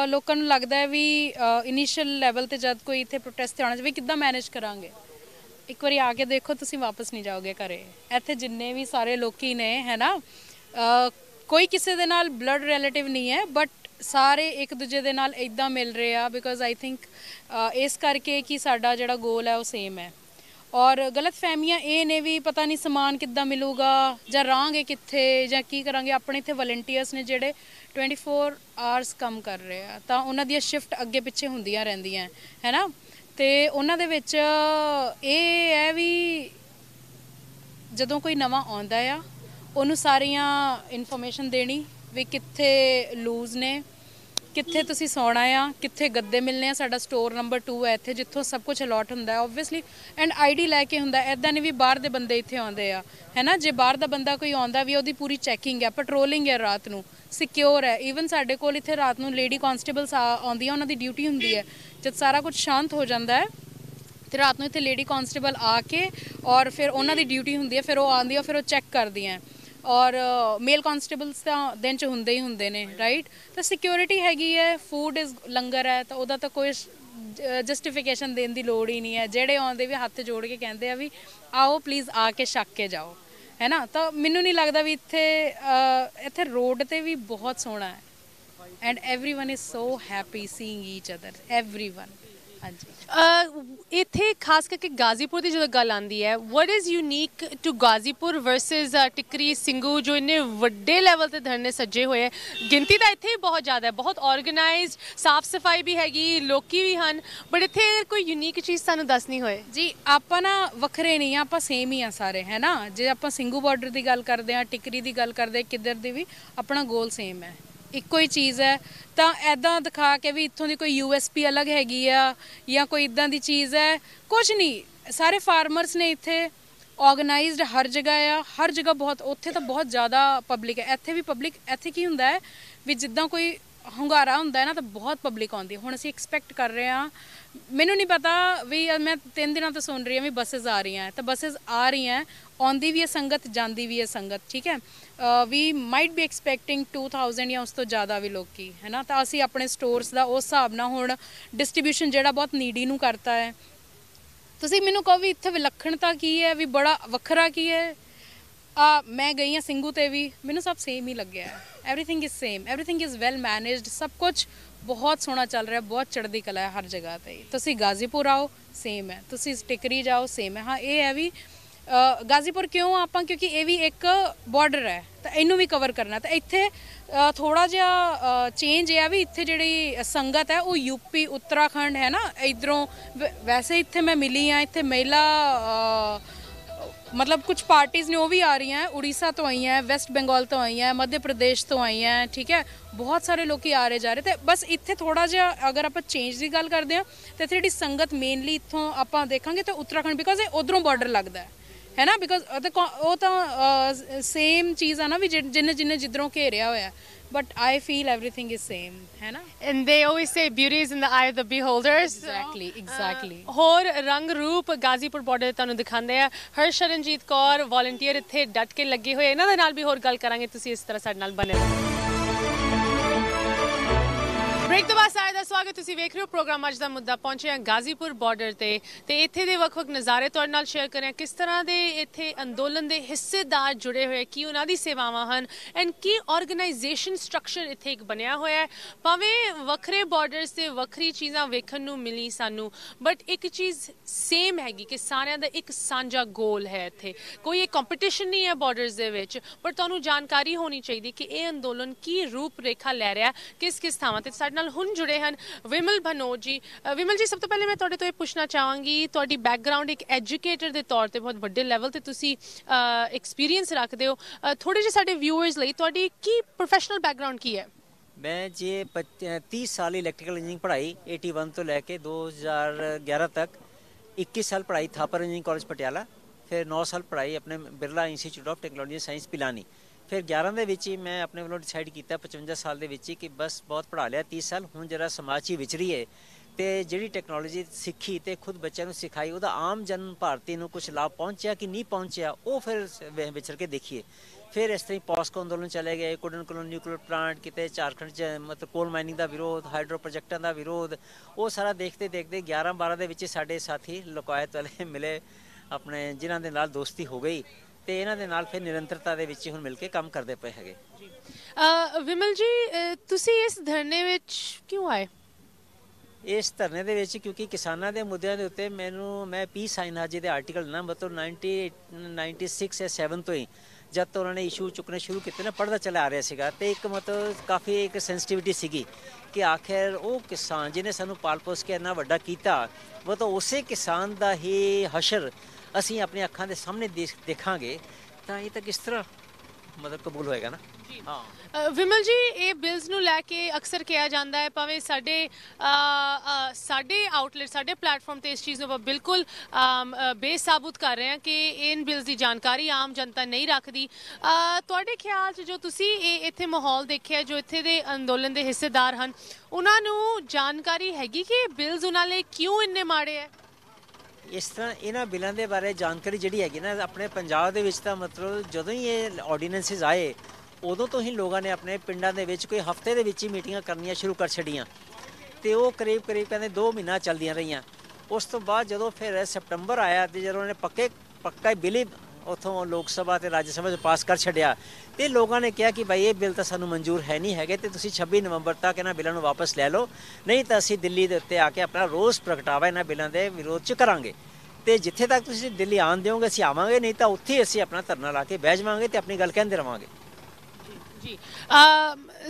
ਲੋਕਾਂ ਨੂੰ ਲੱਗਦਾ ਹੈ ਵੀ ਇਨੀਸ਼ੀਅਲ ਲੈਵਲ ਤੇ ਜਦ ਕੋਈ ਇੱਥੇ ਪ੍ਰੋਟੈਸਟ ਤੇ ਆਉਣਾ ਜਾਵੇ ਕਿੱਦਾਂ ਮੈਨੇਜ ਕਰਾਂਗੇ? ਇੱਕ ਵਾਰੀ ਆ ਕੇ ਦੇਖੋ, ਤੁਸੀਂ ਵਾਪਸ ਨਹੀਂ ਜਾਓਗੇ ਘਰੇ। ਇੱਥੇ ਜਿੰਨੇ ਵੀ ਸਾਰੇ ਲੋਕੀ ਨੇ ਹੈ ਨਾ ਕੋਈ ਕਿਸੇ ਦੇ ਨਾਲ ਬਲੱਡ ਰਿਲੇਟਿਵ ਨਹੀਂ ਹੈ ਬਟ ਸਾਰੇ ਇੱਕ ਦੂਜੇ ਦੇ ਨਾਲ ਇਦਾਂ ਮਿਲ ਰਹੇ ਆ ਬਿਕੋਜ਼ ਆਈ ਥਿੰਕ ਇਸ ਕਰਕੇ ਕਿ ਸਾਡਾ ਜਿਹੜਾ ਗੋਲ ਹੈ ਉਹ ਸੇਮ ਹੈ। ਔਰ ਗਲਤ ਫਹਿਮੀਆਂ ਇਹ ਨੇ ਵੀ ਪਤਾ ਨਹੀਂ ਸਮਾਨ ਕਿੱਦਾਂ ਮਿਲੂਗਾ ਜਾਂ ਰਾਂਗੇ ਕਿੱਥੇ, ਜਾਂ ਕੀ ਕਰਾਂਗੇ? ਆਪਣੇ ਇੱਥੇ ਵਲੰਟੀਅਰਸ ਨੇ ਜਿਹੜੇ 24 ਆਵਰਸ ਕੰਮ ਕਰ ਰਹੇ ਆ। ਤਾਂ ਉਹਨਾਂ ਦੀਆਂ ਸ਼ਿਫਟ ਅੱਗੇ ਪਿੱਛੇ ਹੁੰਦੀਆਂ ਰਹਿੰਦੀਆਂ ਹੈ ਨਾ ਤੇ ਉਹਨਾਂ ਦੇ ਵਿੱਚ ਇਹ ਹੈ ਵੀ ਜਦੋਂ ਕੋਈ ਨਵਾਂ ਆਉਂਦਾ ਆ, ਉਹਨੂੰ ਸਾਰੀਆਂ ਇਨਫੋਰਮੇਸ਼ਨ ਦੇਣੀ ਵੀ ਕਿੱਥੇ ਲੂਜ਼ ਨੇ ਕਿੱਥੇ ਤੁਸੀਂ ਸੌਣਾ ਆ, ਕਿੱਥੇ ਗੱਦੇ ਮਿਲਨੇ ਆ, ਸਾਡਾ ਸਟੋਰ ਨੰਬਰ 2 ਹੈ ਇੱਥੇ, ਜਿੱਥੋਂ ਸਭ ਕੁਝ ਅਲਾਟ ਹੁੰਦਾ ਹੈ ਆਬਵੀਅਸਲੀ ਐਂਡ ਆਈਡੀ ਲੈ ਕੇ ਹੁੰਦਾ ਐਦਾਂ ਨਹੀਂ ਵੀ ਬਾਹਰ ਦੇ ਬੰਦੇ ਇੱਥੇ ਆਉਂਦੇ ਆ, ਹੈਨਾ? ਜੇ ਬਾਹਰ ਦਾ ਬੰਦਾ ਕੋਈ ਆਉਂਦਾ ਵੀ ਉਹਦੀ ਪੂਰੀ ਚੈਕਿੰਗ ਹੈ ਪੈਟਰੋਲਿੰਗ ਹੈ ਰਾਤ ਨੂੰ ਸਿਕਿਉਰ ਹੈ ਈਵਨ ਸਾਡੇ ਕੋਲ ਇੱਥੇ ਰਾਤ ਨੂੰ ਲੇਡੀ ਕਾਂਸਟੇਬਲਸ ਆਉਂਦੀਆਂ, ਉਹਨਾਂ ਦੀ ਡਿਊਟੀ ਹੁੰਦੀ ਹੈ, ਜਦ ਸਾਰਾ ਕੁਝ ਸ਼ਾਂਤ ਹੋ ਜਾਂਦਾ ਹੈ, ਤੇ ਰਾਤ ਨੂੰ ਇੱਥੇ ਲੇਡੀ ਕਾਂਸਟੇਬਲ ਆ ਕੇ, ਔਰ ਫਿਰ ਉਹਨਾਂ ਦੀ ਡਿਊਟੀ ਹੁੰਦੀ ਹੈ, ਫਿਰ ਉਹ ਆਉਂਦੀ ਆ, ਫਿਰ ਉਹ ਚੈੱਕ ਕਰਦੀਆਂ ਔਰ ਮੇਲ ਕਾਂਸਟੇਬਲਸ ਤਾਂ ਦਿਨ ਚ ਹੁੰਦੇ ਹੀ ਹੁੰਦੇ ਨੇ ਰਾਈਟ ਤਾਂ ਸਿਕਿਉਰਿਟੀ ਹੈਗੀ ਹੈ ਫੂਡ ਇਜ਼ ਲੰਗਰ ਹੈ ਤਾਂ ਉਹਦਾ ਤਾਂ ਕੋਈ ਜਸਟੀਫਿਕੇਸ਼ਨ ਦੇਣ ਦੀ ਲੋੜ ਹੀ ਨਹੀਂ ਹੈ ਜਿਹੜੇ ਆਉਂਦੇ ਵੀ ਹੱਥ ਜੋੜ ਕੇ ਕਹਿੰਦੇ ਆ ਵੀ ਆਓ ਪਲੀਜ਼ ਆ ਕੇ ਛੱਕ ਕੇ ਜਾਓ ਹੈ ਨਾ ਤਾਂ ਮੈਨੂੰ ਨਹੀਂ ਲੱਗਦਾ ਵੀ ਇੱਥੇ ਅਹ, ਇੱਥੇ ਰੋਡ ਤੇ ਵੀ ਬਹੁਤ ਸੋਹਣਾ ਹੈ and everyone is so happy seeing each other everyone ਹਾਂਜੀ। ਇੱਥੇ ਖਾਸ ਕਰਕੇ ਗਾਜ਼ੀਪੁਰ ਦੀ ਜਦੋਂ ਗੱਲ ਆਂਦੀ ਹੈ what is unique to Ghazipur versus Tikri Singhu ਜੋ ਇੰਨੇ ਵੱਡੇ ਲੈਵਲ ਤੇ ਧਰਨੇ ਸੱਜੇ ਹੋਏ ਹੈ ਗਿਣਤੀ ਤਾਂ ਇੱਥੇ ਹੀ ਬਹੁਤ ਜ਼ਿਆਦਾ ਹੈ ਬਹੁਤ ਆਰਗੇਨਾਈਜ਼ਡ ਸਾਫ਼ ਸਫ਼ਾਈ ਵੀ ਹੈਗੀ ਲੋਕੀ ਵੀ ਹਨ ਬਟ ਇੱਥੇ ਕੋਈ ਯੂਨੀਕ ਚੀਜ਼ ਸਾਨੂੰ ਦੱਸਣੀ ਹੋਏ। ਜੀ ਆਪਾਂ ਨਾ ਵੱਖਰੇ ਨਹੀਂ ਆ ਆਪਾਂ ਸੇਮ ਹੀ ਆ ਸਾਰੇ ਹੈ ਨਾ? ਜੇ ਆਪਾਂ ਸਿੰਘੂ ਬਾਰਡਰ ਦੀ ਗੱਲ ਕਰਦੇ ਆ ਟਿਕਰੀ ਦੀ ਗੱਲ ਕਰਦੇ ਕਿੱਧਰ ਦੀ ਵੀ ਆਪਣਾ ਗੋਲ ਸੇਮ ਹੈ। ਇੱਕੋ ਹੀ ਚੀਜ਼ ਹੈ। ਤਾਂ ਐਦਾਂ ਦਿਖਾ ਕੇ ਵੀ ਇੱਥੋਂ ਦੀ ਕੋਈ ਯੂਐਸਪੀ ਅਲੱਗ ਹੈਗੀ ਆ ਜਾਂ ਕੋਈ ਇਦਾਂ ਦੀ ਚੀਜ਼ ਹੈ। ਕੁਝ ਨਹੀਂ, ਸਾਰੇ ਫਾਰਮਰਸ ਨੇ ਇੱਥੇ ਆਰਗੇਨਾਈਜ਼ਡ ਹਰ ਜਗ੍ਹਾ ਆ। ਹਰ ਜਗ੍ਹਾ ਬਹੁਤ, ਉੱਥੇ ਤਾਂ ਬਹੁਤ ਜ਼ਿਆਦਾ ਪਬਲਿਕ ਹੈ। ਇੱਥੇ ਵੀ ਪਬਲਿਕ ਇੱਥੇ ਕੀ ਹੁੰਦਾ ਹੈ ਵੀ ਜਿੱਦਾਂ ਕੋਈ ਹੁੰਗਾਰਾ ਹੁੰਦਾ ਹੈ ਨਾ ਤਾਂ ਬਹੁਤ ਪਬਲਿਕ ਆਉਂਦੀ ਹੁਣ ਅਸੀਂ ਐਕਸਪੈਕਟ ਕਰ ਰਹੇ ਹਾਂ, ਮੈਨੂੰ ਨਹੀਂ ਪਤਾ ਵੀ ਮੈਂ ਤਿੰਨ ਦਿਨਾਂ ਤੋਂ ਸੁਣ ਰਹੀ ਹਾਂ ਵੀ ਬੱਸਸ ਆ ਰਹੀਆਂ ਤਾਂ ਬੱਸਸ ਆ ਰਹੀਆਂ ਆਉਂਦੀ ਵੀ ਹੈ ਸੰਗਤ, ਜਾਂਦੀ ਵੀ ਹੈ ਸੰਗਤ, ਠੀਕ ਹੈ? ਵੀ ਮਾਈਟ ਬੀ ਐਕਸਪੈਕਟਿੰਗ 2000 ਜਾਂ ਉਸ ਤੋਂ ਜ਼ਿਆਦਾ ਵੀ ਲੋਕੀ, ਹੈ ਨਾ? ਤਾਂ ਅਸੀਂ ਆਪਣੇ ਸਟੋਰਸ ਦਾ ਉਸ ਹਿਸਾਬ ਨਾਲ ਹੁਣ ਡਿਸਟ੍ਰੀਬਿਊਸ਼ਨ ਜਿਹੜਾ ਬਹੁਤ ਨੀਡੀ ਨੂੰ ਕਰਤਾ ਹੈ। ਤੁਸੀਂ ਮੈਨੂੰ ਕਹੋ ਵੀ ਇੱਥੇ ਵਿਲੱਖਣਤਾ ਕੀ ਹੈ, ਵੀ ਬੜਾ ਵੱਖਰਾ ਕੀ ਹੈ? ਮੈਂ ਗਈ ਹਾਂ ਸਿੰਘੂ ਤੇ ਵੀ, ਮੈਨੂੰ ਸਭ ਸੇਮ ਹੀ ਲੱਗਿਆ everything is same everything is well managed ਸਭ ਕੁਝ ਬਹੁਤ ਸੋਹਣਾ ਚੱਲ ਰਿਹਾ, ਬਹੁਤ ਚੜ੍ਹਦੀ ਕਲਾ ਹੈ ਹਰ ਜਗ੍ਹਾ ਤੇ। ਤੁਸੀਂ ਗਾਜ਼ੀਪੁਰ ਆਓ ਸੇਮ ਹੈ। ਤੁਸੀਂ ਟਿਕਰੀ ਜਾਓ ਸੇਮ ਹੈ। ਹਾਂ, ਇਹ ਹੈ ਵੀ ਗਾਜ਼ੀਪੁਰ ਕਿਉਂ ਆਪਾਂ, ਕਿਉਂਕਿ ਇਹ ਵੀ ਇੱਕ ਬਾਰਡਰ ਹੈ, ਤਾਂ ਇਹਨੂੰ ਵੀ ਕਵਰ ਕਰਨਾ ਤਾਂ ਇੱਥੇ ਥੋੜਾ ਜਿਹਾ ਚੇਂਜ ਇਹ ਆ ਵੀ ਇੱਥੇ ਜਿਹੜੀ ਸੰਗਤ ਹੈ, ਉਹ ਯੂਪੀ ਉੱਤਰਾਖੰਡ ਹੈ ਨਾ, ਇਧਰੋਂ ਵੈਸੇ ਇੱਥੇ ਮੈਂ ਮਿਲੀ ਆ ਇੱਥੇ ਮਹਿਲਾ ਮਤਲਬ ਕੁਝ ਪਾਰਟੀਆਂ ਨੇ ਉਹ ਵੀ ਆ ਰਹੀਆਂ ਹੈ, ਉੜੀਸਾ ਤੋਂ ਆਈਆਂ ਹੈ, ਵੈਸਟ ਬੰਗਾਲ ਤੋਂ ਆਈਆਂ ਹੈ, ਮੱਧ ਪ੍ਰਦੇਸ਼ ਤੋਂ ਆਈਆਂ ਹੈ, ਠੀਕ ਹੈ? ਬਹੁਤ ਸਾਰੇ ਲੋਕੀ ਆ ਰਹੇ ਜਾ ਰਹੇ ਤੇ ਬਸ ਇੱਥੇ ਥੋੜਾ ਜਿਹਾ ਅਗਰ ਆਪਾਂ ਚੇਂਜ ਦੀ ਗੱਲ ਕਰਦੇ ਹਾਂ, ਤੇ ਇੱਥੇ ਜਿਹੜੀ ਸੰਗਤ ਮੇਨਲੀ ਇੱਥੋਂ ਆਪਾਂ ਦੇਖਾਂਗੇ ਤਾਂ ਉੱਤਰਾਖੰਡ ਬਿਕਾਜ਼ ਇਹ ਉਧਰੋਂ ਬਾਰਡਰ ਲੱਗਦਾ ਹੈ। ਹੈ ਨਾ ਬਿਕੋਜ ਉਹ ਤਾਂ ਸੇਮ ਚੀਜ਼ ਆ ਨਾ ਵੀ ਜਿੰਨੇ ਜਿੰਨੇ ਜਿੱਧਰੋਂ ਘੇਰਿਆ ਹੋਇਆ but I feel everything is same, है ना? And they always say beauty is in the eye of the beholders. Exactly, uh, exactly. ਹੋਰ ਰੰਗ ਰੂਪ ਗਾਜ਼ੀਪੁਰ ਬਾਰਡਰ ਤੁਹਾਨੂੰ ਦਿਖਾਉਂਦੇ ਆ ਹਰਸ਼ਰਨਜੀਤ ਕੌਰ ਵੋਲੰਟੀਅਰ ਇੱਥੇ ਡਟ ਕੇ ਲੱਗੇ ਹੋਏ ਇਹਨਾਂ ਦੇ ਨਾਲ ਵੀ ਹੋਰ ਗੱਲ ਕਰਾਂਗੇ ਤੁਸੀਂ ਇਸ ਤਰ੍ਹਾਂ ਸਾਡੇ ਨਾਲ ਬਣੇ ਰਹੋ ਬ੍ਰੇਕ ਤੋਂ ਬਾਅਦ ਸਾਰੇ ਦਾ ਸਵਾਗਤ, ਤੁਸੀਂ ਵੇਖ ਰਹੇ ਹੋ ਪ੍ਰੋਗਰਾਮ ਅੱਜ ਦਾ ਮੁੱਦਾ ਪਹੁੰਚੇ ਹਾਂ ਗਾਜ਼ੀਪੁਰ ਬਾਰਡਰ ਤੇ। ਤੇ ਇੱਥੇ ਦੇ ਵੱਖ-ਵੱਖ ਨਜ਼ਾਰੇ ਤੁਹਾਡੇ ਨਾਲ ਸ਼ੇਅਰ ਕਰਿਆ। ਕਿਸ ਤਰ੍ਹਾਂ ਦੇ ਇੱਥੇ ਅੰਦੋਲਨ ਦੇ ਹਿੱਸੇਦਾਰ ਜੁੜੇ ਹੋਏ ਕੀ ਉਹਨਾਂ ਦੀ ਸੇਵਾਵਾਂ ਹਨ? ਐਂਡ ਕੀ ਆਰਗੇਨਾਈਜੇਸ਼ਨ ਸਟਰਕਚਰ ਇੱਥੇ ਇੱਕ ਬਣਿਆ ਹੋਇਆ ਹੈ? ਭਾਵੇਂ ਵੱਖਰੇ ਬਾਰਡਰਸ ਤੇ ਵੱਖਰੀ ਚੀਜ਼ਾਂ ਵੇਖਣ ਨੂੰ ਮਿਲੀ ਸਾਨੂੰ ਬਟ ਇੱਕ ਚੀਜ਼ ਸੇਮ ਹੈਗੀ ਕਿ ਸਾਰਿਆਂ ਦਾ ਇੱਕ ਸਾਂਝਾ ਗੋਲ ਹੈ ਇੱਥੇ। ਕੋਈ ਇਹ ਕੰਪੀਟੀਸ਼ਨ ਨਹੀਂ ਹੈ ਬਾਰਡਰਸ ਦੇ ਵਿੱਚ ਪਰ ਤੁਹਾਨੂੰ ਜਾਣਕਾਰੀ ਹੋਣੀ ਚਾਹੀਦੀ ਕਿ ਇਹ ਅੰਦੋਲਨ ਕੀ ਰੂਪ ਰੇਖਾ ਲੈ ਰਿਹਾ ਕਿਸ ਕਿਸ ਥਾਵਾਂ ਤੇ। ਸਾਡੇ ਨਾਲ ਹੁਣ ਜੁੜੇ ਹਨ ਵਿਮਲ ਭਨੋਜ ਜੀ। ਵਿਮਲ ਜੀ, ਸਭ ਤੋਂ ਪਹਿਲੇ ਮੈਂ ਤੁਹਾਡੇ ਤੋਂ ਇਹ ਪੁੱਛਣਾ ਚਾਹਾਂਗੀ, ਤੁਹਾਡੀ ਬੈਕਗ੍ਰਾਉਂਡ ਇੱਕ ਐਜੂਕੇਟਰ ਦੇ ਤੌਰ ਤੇ ਬਹੁਤ ਵੱਡੇ ਲੈਵਲ ਤੇ ਤੁਸੀਂ ਐਕਸਪੀਰੀਅੰਸ ਰੱਖਦੇ ਹੋ। ਥੋੜੇ ਜਿਹੇ ਸਾਡੇ ਵਿਊਅਰਸ ਲਈ ਤੁਹਾਡੀ ਕੀ ਪ੍ਰੋਫੈਸ਼ਨਲ ਬੈਕਗ੍ਰਾਉਂਡ ਕੀ ਹੈ? ਮੈਂ ਜੇ 30 ਸਾਲ ਇਲੈਕਟ੍ਰੀਕਲ ਇੰਜੀਨੀਅਰਿੰਗ ਪੜ੍ਹਾਈ 81 ਤੋਂ ਲੈ ਕੇ 2011 ਤੱਕ 21 ਸਾਲ ਪੜ੍ਹਾਈ ਥਾਪਰ ਇੰਜੀਨੀਅਰਿੰਗ ਕਾਲਜ ਪਟਿਆਲਾ, ਫਿਰ 9 ਸਾਲ ਪੜ੍ਹਾਈ ਆਪਣੇ Birla institute of technology science Pilani ਫਿਰ 11 ਦੇ ਵਿੱਚ ਹੀ ਮੈਂ ਆਪਣੇ ਵੱਲੋਂ ਡਿਸਾਈਡ ਕੀਤਾ 55 ਸਾਲ ਦੇ ਵਿੱਚ ਹੀ ਕਿ ਬਸ ਬਹੁਤ ਪੜ੍ਹਾ ਲਿਆ 30 ਸਾਲ, ਹੁਣ ਜਰਾ ਸਮਾਜ 'ਚ ਹੀ ਵਿਚਰੀਏ ਹੈ ਤੇ ਜਿਹੜੀ ਟੈਕਨੋਲੋਜੀ ਸਿੱਖੀ ਤੇ ਖੁਦ ਬੱਚਿਆਂ ਨੂੰ ਸਿਖਾਈ, ਉਹਦਾ ਆਮ ਜਨ ਭਾਰਤੀ ਨੂੰ ਕੁਝ ਲਾਭ ਪਹੁੰਚਿਆ ਕਿ ਨਹੀਂ ਪਹੁੰਚਿਆ, ਉਹ ਫਿਰ ਵਿਚਰ ਕੇ ਦੇਖੀਏ। ਫਿਰ ਇਸ ਤਰ੍ਹਾਂ ਹੀ ਪੋਸਕੋ ਅੰਦੋਲਨ ਚਲੇ ਗਏ, ਕੁਡਨ ਕੋਲੋਂ ਨਿਊਕਲੀਅਰ ਪਲਾਂਟ, ਕਿਤੇ ਝਾਰਖੰਡ ਚ ਮਤਲਬ ਕੋਲ ਮਾਈਨਿੰਗ ਦਾ ਵਿਰੋਧ ਹਾਈਡਰੋ ਪ੍ਰੋਜੈਕਟਾਂ ਦਾ ਵਿਰੋਧ, ਉਹ ਸਾਰਾ ਦੇਖਦੇ ਦੇਖਦੇ 11 12 ਦੇ ਵਿੱਚ ਹੀ ਸਾਡੇ ਸਾਥੀ ਲੋਕਾਇਤ ਵਾਲੇ ਮਿਲੇ, ਆਪਣੇ ਜਿਨ੍ਹਾਂ ਦੇ ਨਾਲ ਦੋਸਤੀ ਹੋ ਗਈ। ਤੇ ਇਹਨਾਂ ਦੇ ਨਾਲ ਫਿਰ ਨਿਰੰਤਰਤਾ ਦੇ ਵਿੱਚ ਹੁਣ ਮਿਲ ਕੇ ਕੰਮ ਕਰਦੇ ਪਏ ਹੈਗੇ। ਅ, ਵਿਮਲ ਜੀ ਤੁਸੀਂ ਇਸ ਧਰਨੇ ਵਿੱਚ ਕਿਉਂ ਆਏ? ਇਸ ਧਰਨੇ ਦੇ ਵਿੱਚ ਕਿਉਂਕਿ ਕਿਸਾਨਾਂ ਦੇ ਮੁੱਦਿਆਂ ਦੇ ਉੱਤੇ ਮੈਨੂੰ ਮੈਂ ਪੀ ਸਾਈਨ ਹਾਜੀ ਦੇ ਆਰਟੀਕਲ ਨਾ ਮਤਲਬ 90 96 ਜਾਂ 7 ਤੋਂ ਹੀ ਜਦ ਤੋਂ ਉਹਨਾਂ ਨੇ ਇਸ਼ੂ ਚੁੱਕਣੇ ਸ਼ੁਰੂ ਕੀਤੇ ਨਾ ਪੜਦਾ ਚਲਾ ਆ ਰਿਹਾ ਸੀਗਾ ਤੇ ਇੱਕ ਮਤਲਬ ਕਾਫੀ ਇੱਕ ਸੈਂਸਿਟੀਵਿਟੀ ਸੀਗੀ ਕਿ ਆਖਿਰ ਉਹ ਕਿਸਾਨ ਜਿਹਨੇ ਸਾਨੂੰ ਪਾਲ ਪੋਸ ਕੇ ਇੰਨਾ ਵੱਡਾ ਕੀਤਾ ਉਹ ਤਾਂ ਉਸੇ ਕਿਸਾਨ ਦਾ ਹੀ ਹਸ਼ਰ ਅਸੀਂ ਆਪਣੀ ਅੱਖਾਂ ਦੇ ਸਾਹਮਣੇ ਦੇਖ- ਦੇਖਾਂਗੇ ਤਾਂ ਇਹ ਤਾਂ ਕਿਸ ਤਰ੍ਹਾਂ ਮਤਲਬ ਕਬੂਲ ਹੋਏਗਾ ਨਾ? ਹਾਂ। ਵਿਮਲ ਜੀ ਇਹ ਬਿਲਸ ਨੂੰ ਲੈ ਕੇ ਅਕਸਰ ਕਿਹਾ ਜਾਂਦਾ ਹੈ ਭਾਵੇਂ ਸਾਡੇ ਸਾਡੇ ਆਊਟਲੈਟ ਸਾਡੇ ਪਲੇਟਫਾਰਮ ਤੇ ਇਸ ਚੀਜ਼ ਨੂੰ ਬਿਲਕੁਲ ਬੇਸਾਬੁਤ ਕਰ ਰਹੇ ਹਾਂ ਕਿ ਇਨ ਬਿਲਸ ਦੀ ਜਾਣਕਾਰੀ ਆਮ ਜਨਤਾ ਨਹੀਂ ਰੱਖਦੀ। ਤੁਹਾਡੇ ਖਿਆਲ 'ਚ ਜੋ ਤੁਸੀਂ ਇਹ ਇੱਥੇ ਮਾਹੌਲ ਦੇਖਿਆ ਜੋ ਇੱਥੇ ਦੇ ਅੰਦੋਲਨ ਦੇ ਹਿੱਸੇਦਾਰ ਹਨ ਉਹਨਾਂ ਨੂੰ ਜਾਣਕਾਰੀ ਹੈਗੀ ਕਿ ਇਹ ਬਿਲਸ ਉਹਨਾਂ ਲਈ ਕਿਉਂ ਇੰਨੇ ਮਾੜੇ ਹੈ? ਇਸ ਤਰ੍ਹਾਂ ਇਹਨਾਂ ਬਿੱਲਾਂ ਦੇ ਬਾਰੇ ਜਾਣਕਾਰੀ ਜਿਹੜੀ ਹੈਗੀ ਨਾ, ਆਪਣੇ ਪੰਜਾਬ ਦੇ ਵਿੱਚ ਤਾਂ ਮਤਲਬ ਜਦੋਂ ਹੀ ਇਹ ਆਰਡੀਨੈਂਸਸ ਆਏ, ਉਦੋਂ ਤੋਂ ਹੀ ਲੋਕਾਂ ਨੇ ਆਪਣੇ ਪਿੰਡਾਂ ਦੇ ਵਿੱਚ ਕੋਈ ਹਫ਼ਤੇ ਦੇ ਵਿੱਚ ਹੀ ਮੀਟਿੰਗਾਂ ਕਰਨੀਆਂ ਸ਼ੁਰੂ ਕਰ ਛੱਡੀਆਂ। ਤੇ ਉਹ ਕਰੀਬ ਕਰੀਬ ਕਹਿੰਦੇ 2 ਮਹੀਨਾ ਚੱਲਦੀਆਂ ਰਹੀਆਂ। ਉਸ ਤੋਂ ਬਾਅਦ ਜਦੋਂ ਫਿਰ ਸਪਟੰਬਰ ਆਇਆ ਤੇ ਜਦੋਂ ਉਹਨੇ ਪੱਕੇ, ਪੱਕਾ ਹੀ ਬਿੱਲ ਹੀ ਉਥੋਂ ਲੋਕ ਸਭਾ ਤੇ ਰਾਜ ਸਭਾ 'ਚ ਪਾਸ ਕਰ ਛੱਡਿਆ। ਤੇ ਲੋਕਾਂ ਨੇ ਕਿਹਾ ਕਿ ਭਾਈ, ਇਹ ਬਿੱਲ ਤਾਂ ਸਾਨੂੰ ਮਨਜ਼ੂਰ ਹੈ ਨਹੀਂ ਹੈਗੇ ਤੇ ਤੁਸੀਂ 26 ਨਵੰਬਰ ਤੱਕ ਇਹਨਾਂ ਬਿੱਲਾਂ ਨੂੰ ਵਾਪਸ ਲੈ ਲਓ। ਨਹੀਂ ਤਾਂ ਅਸੀਂ ਦਿੱਲੀ ਦੇ ਉੱਤੇ ਆ ਕੇ ਆਪਣਾ ਰੋਸ ਪ੍ਰਗਟਾਵਾ ਇਹਨਾਂ ਬਿੱਲਾਂ ਦੇ ਵਿਰੋਧ 'ਚ ਕਰਾਂਗੇ। ਤੇ ਜਿੱਥੇ ਤੱਕ ਤੁਸੀਂ ਦਿੱਲੀ ਆਣ ਦਿਓਗੇ, ਅਸੀਂ ਆਵਾਂਗੇ, ਨਹੀਂ ਤਾਂ ਉੱਥੇ ਹੀ ਅਸੀਂ ਆਪਣਾ ਧਰਨਾ ਲਾ ਕੇ ਬਹਿ ਜਾਵਾਂਗੇ ਤੇ ਆਪਣੀ ਗੱਲ ਕਹਿੰਦੇ ਰਵਾਂਗੇ। ਜੀ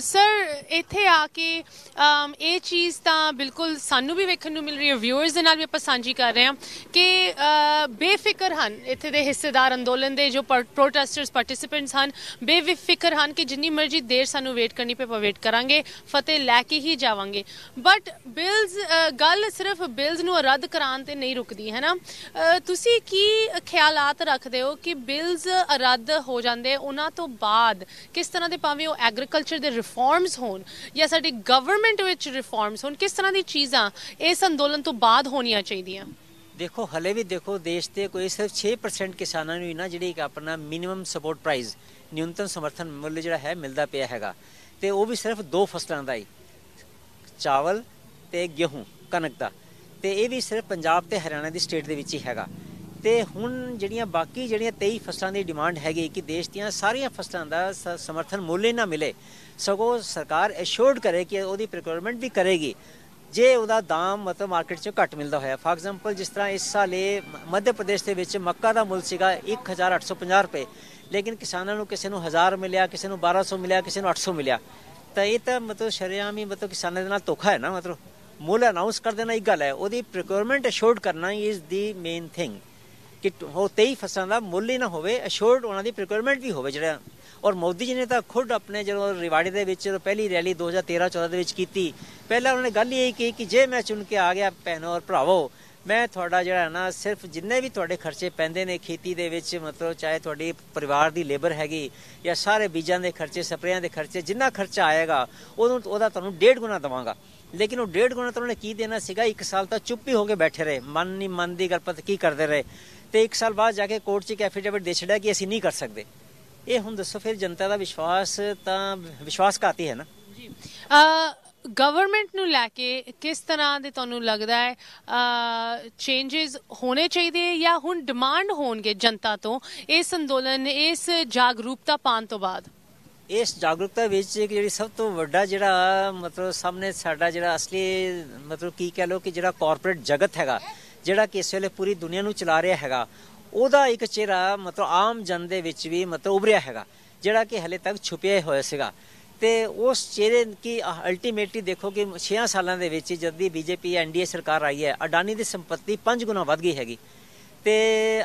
ਸਰ ਇੱਥੇ ਆ ਕੇ ਇਹ ਚੀਜ਼ ਤਾਂ ਬਿਲਕੁਲ ਸਾਨੂੰ ਵੀ ਵੇਖਣ ਨੂੰ ਮਿਲ ਰਹੀ ਹੈ ਵਿਊਅਰਸ ਦੇ ਨਾਲ ਵੀ ਆਪਾਂ ਸਾਂਝੀ ਕਰ ਰਹੇ ਹਾਂ ਕਿ ਬੇਫਿਕਰ ਹਨ ਇੱਥੇ ਦੇ ਹਿੱਸੇਦਾਰ ਅੰਦੋਲਨ ਦੇ ਜੋ ਪ੍ਰੋਟੈਸਟਰਸ ਪਾਰਟਿਸਿਪੈਂਟਸ ਹਨ ਬੇਫਿਕਰ ਹਨ ਕਿ ਜਿੰਨੀ ਮਰਜ਼ੀ ਦੇਰ ਸਾਨੂੰ ਵੇਟ ਕਰਨੀ ਪਏ, ਆਪਾਂ ਵੇਟ ਕਰਾਂਗੇ, ਫਤਿਹ ਲੈ ਕੇ ਹੀ ਜਾਵਾਂਗੇ। ਬਟ ਬਿਲਸ ਗੱਲ ਸਿਰਫ ਬਿਲਸ ਨੂੰ ਰੱਦ ਕਰਾਉਣ ਤੇ ਨਹੀਂ ਰੁਕਦੀ, ਹੈ ਨਾ? ਤੁਸੀਂ ਕੀ ਖਿਆਲਾਤ ਰੱਖਦੇ ਹੋ ਕਿ ਬਿਲਸ ਰੱਦ ਹੋ ਜਾਂਦੇ ਉਹਨਾਂ ਤੋਂ ਬਾਅਦ ਕਿਸ ਤਰ੍ਹਾਂ ਦੇ ਭਾਵੇਂ ਉਹ ਐਗਰੀਕਲਚਰ ਦੇ ਰਿਫਾਰਮਸ ਹੋਣ ਜਾਂ ਸਾਡੀ ਗਵਰਨਮੈਂਟ ਵਿੱਚ ਰਿਫਾਰਮਸ ਹੋਣ, ਕਿਸ ਤਰ੍ਹਾਂ ਦੀ ਚੀਜ਼ਾਂ ਇਸ ਅੰਦੋਲਨ ਤੋਂ ਬਾਅਦ ਹੋਣੀਆਂ ਚਾਹੀਦੀਆਂ? ਦੇਖੋ, ਹਲੇ ਵੀ ਦੇਖੋ, ਦੇਸ਼ ਤੇ ਕੋਈ ਸਿਰਫ 6% ਕਿਸਾਨਾਂ ਨੂੰ ਹੀ ਨਾ ਜਿਹੜੀ ਇੱਕ ਆਪਣਾ ਮਿਨੀਮਮ ਸਪੋਰਟ ਪ੍ਰਾਈਸ ਨਿਊਨਤਮ ਸਮਰਥਨ ਮੁੱਲ ਜਿਹੜਾ ਹੈ, ਮਿਲਦਾ ਪਿਆ ਹੈਗਾ। ਤੇ ਉਹ ਵੀ ਸਿਰਫ ਦੋ ਫਸਲਾਂ ਦਾ ਹੀ, ਚਾਵਲ ਤੇ ਗੇਹੂੰ, ਕਣਕ ਦਾ। ਤੇ ਇਹ ਵੀ ਸਿਰਫ ਪੰਜਾਬ ਤੇ ਹਰਿਆਣਾ ਦੀ ਸਟੇਟ ਦੇ ਵਿੱਚ ਹੀ ਹੈਗਾ। ਤੇ ਹੁਣ ਜਿਹੜੀਆਂ ਬਾਕੀ ਜਿਹੜੀਆਂ 23 ਫਸਲਾਂ ਦੀ ਡਿਮਾਂਡ ਹੈਗੀ ਕਿ ਦੇਸ਼ ਦੀਆਂ ਸਾਰੀਆਂ ਫਸਲਾਂ ਦਾ ਸਮਰਥਨ ਮੁੱਲ ਹੀ ਨਾ ਮਿਲੇ ਸਗੋਂ ਸਰਕਾਰ ਐਸ਼ੋਰਡ ਕਰੇ ਕਿ ਉਹਦੀ ਪ੍ਰੋਕਿਉਰਮੈਂਟ ਵੀ ਕਰੇਗੀ। ਜੇ ਉਹਦਾ ਦਾਮ ਮਤਲਬ ਮਾਰਕੀਟ 'ਚ ਘੱਟ ਮਿਲਦਾ ਹੋਇਆ। ਫਾਰ ਐਗਜ਼ਾਮਪਲ ਜਿਸ ਤਰ੍ਹਾਂ ਇਸ ਸਾਲ ਇਹ ਮੱਧ ਪ੍ਰਦੇਸ਼ ਦੇ ਵਿੱਚ ਮੱਕਾ ਦਾ ਮੁੱਲ ਸੀਗਾ 1850 ਰੁਪਏ। ਲੇਕਿਨ ਕਿਸਾਨਾਂ ਨੂੰ ਕਿਸੇ ਨੂੰ 1000 ਮਿਲਿਆ, ਕਿਸੇ ਨੂੰ 1200 ਮਿਲਿਆ, ਕਿਸੇ ਨੂੰ 800 ਮਿਲਿਆ। ਤਾਂ ਇਹ ਤਾਂ ਮਤਲਬ ਸ਼ਰੇਆਮ ਹੀ ਮਤਲਬ ਕਿਸਾਨਾਂ ਦੇ ਨਾਲ ਧੋਖਾ ਹੈ ਨਾ ਮਤਲਬ। ਮੁੱਲ ਅਨਾਉਂਸ ਕਰ ਦੇਣਾ ਇੱਕ ਗੱਲ ਹੈ। ਉਹਦੀ ਪ੍ਰੋਕਿਉਰਮੈਂਟ ਅਸ਼ੋਰਡ ਕਰਨਾ ਇਜ਼ ਦੀ ਮੇਨ ਥਿੰਗ ਕਿ ਉਹ 23 ਫਸਲਾਂ ਦਾ ਮੁੱਲ ਹੀ ਨਾ ਹੋਵੇ ਅਸ਼ੋਰਡ ਉਹਨਾਂ ਦੀ ਪ੍ਰੋਕਿਉਰਮੈਂਟ ਵੀ ਹੋਵੇ ਜਿਹੜਾ ਔਰ ਮੋਦੀ ਜੀ ਨੇ ਤਾਂ ਖੁਦ ਆਪਣੇ ਜਦੋਂ ਰਿਵਾੜੀ ਦੇ ਵਿੱਚ ਪਹਿਲੀ ਰੈਲੀ 2013-14 ਦੇ ਵਿੱਚ ਕੀਤੀ, ਪਹਿਲਾਂ ਉਹਨਾਂ ਨੇ ਗੱਲ ਇਹ ਕਹੀ ਕਿ ਜੇ ਮੈਂ ਚੁਣ ਕੇ ਆ ਗਿਆ ਭੈਣੋ ਔਰ ਭਰਾਵੋ, ਮੈਂ ਤੁਹਾਡਾ ਜਿਹੜਾ ਹੈ ਨਾ ਸਿਰਫ ਜਿੰਨੇ ਵੀ ਤੁਹਾਡੇ ਖਰਚੇ ਪੈਂਦੇ ਨੇ ਖੇਤੀ ਦੇ ਵਿੱਚ, ਮਤਲਬ ਚਾਹੇ ਤੁਹਾਡੀ ਪਰਿਵਾਰ ਦੀ ਲੇਬਰ ਹੈਗੀ ਜਾਂ ਸਾਰੇ ਬੀਜਾਂ ਦੇ ਖਰਚੇ, ਸਪਰੇਆਂ ਦੇ ਖਰਚੇ, ਜਿੰਨਾ ਖਰਚਾ ਆਏਗਾ, ਉਹਨੂੰ, ਉਹਦਾ ਤੁਹਾਨੂੰ ਡੇਢ ਗੁਣਾ ਦਵਾਂਗਾ। ਲੇਕਿਨ ਉਹ ਡੇਢ ਗੁਣਾ ਤਾਂ ਉਹਨੇ ਕੀ ਦੇਣਾ ਸੀਗਾ? ਇੱਕ ਸਾਲ ਤਾਂ ਚੁੱਪ ਹੀ ਹੋ ਕੇ ਬੈਠੇ ਰਹੇ। ਮਨ ਨਹੀਂ ਮਨ ਦੀ ਗੱਲ ਕੀ ਕਰਦੇ ਰਹੇ? ਤੇ ਇੱਕ ਸਾਲ ਬਾਅਦ ਜਾ ਕੇ ਕੋਰਟ 'ਚ ਇੱਕ ਐਫੀਡੇਵਿਟ ਦੇ ਛੱਡਿਆ ਕਿ ਅਸੀਂ ਨਹੀਂ ਕਰ ਸਕਦੇ। ਇਹ ਹੁਣ ਦੱਸੋ ਫਿਰ ਜਨਤਾ ਦਾ ਵਿਸ਼ਵਾਸ ਤਾਂ ਵਿਸ਼ਵਾਸਘਾਤੀ ਹੈ ਨਾ। ਜੀ। ਗਵਰਨਮੈਂਟ ਨੂੰ ਲੈ ਕੇ ਕਿਸ ਤਰ੍ਹਾਂ ਦੇ ਤੁਹਾਨੂੰ ਲੱਗਦਾ ਹੈ ਚੇਂजेस ਹੋਣੇ ਚਾਹੀਦੇ ਜਾਂ ਹੁਣ ਡਿਮਾਂਡ ਹੋਣਗੇ ਜਨਤਾ ਤੋਂ ਇਸ ਅੰਦੋਲਨ ਇਸ ਜਾਗਰੂਕਤਾ ਪਾਉਣ ਤੋਂ ਬਾਅਦ? ਇਸ ਜਾਗਰੂਕਤਾ ਵਿੱਚ ਇੱਕ ਜਿਹੜੀ ਸਭ ਤੋਂ ਵੱਡਾ ਜਿਹੜਾ ਮਤਲਬ ਸਾਹਮਣੇ ਸਾਡਾ ਜਿਹੜਾ ਅਸਲੀ ਮਤਲਬ ਕੀ ਕਹਿ ਲੋ ਕਿ ਜਿਹੜਾ ਕਾਰਪੋਰੇਟ ਜਗਤ ਹੈਗਾ ਜਿਹੜਾ ਕਿ ਇਸ ਵੇਲੇ ਪੂਰੀ ਦੁਨੀਆ ਨੂੰ ਚਲਾ ਰਿਹਾ ਹੈਗਾ ਉਹਦਾ ਇੱਕ ਚਿਹਰਾ ਮਤਲਬ ਆਮ ਜਨ ਦੇ ਵਿੱਚ ਵੀ ਮਤਲਬ ਉਭਰਿਆ ਹੈਗਾ, ਜਿਹੜਾ ਕਿ ਹਲੇ ਤੱਕ ਛੁਪਿਆ ਹੋਇਆ ਸੀਗਾ। ਤੇ ਉਸ ਚਿਹਰੇ ਕੀ ਅਲਟੀਮੇਟਲੀ ਦੇਖੋ ਕਿ 6 ਸਾਲਾਂ ਦੇ ਵਿੱਚ ਜਦ ਦੀ ਬੀਜੇਪੀ ਐਨਡੀਏ ਸਰਕਾਰ ਆਈ ਹੈ, ਅਡਾਨੀ ਦੀ ਸੰਪਤੀ 5 ਗੁਣਾ ਵੱਧ ਗਈ ਹੈਗੀ। ਤੇ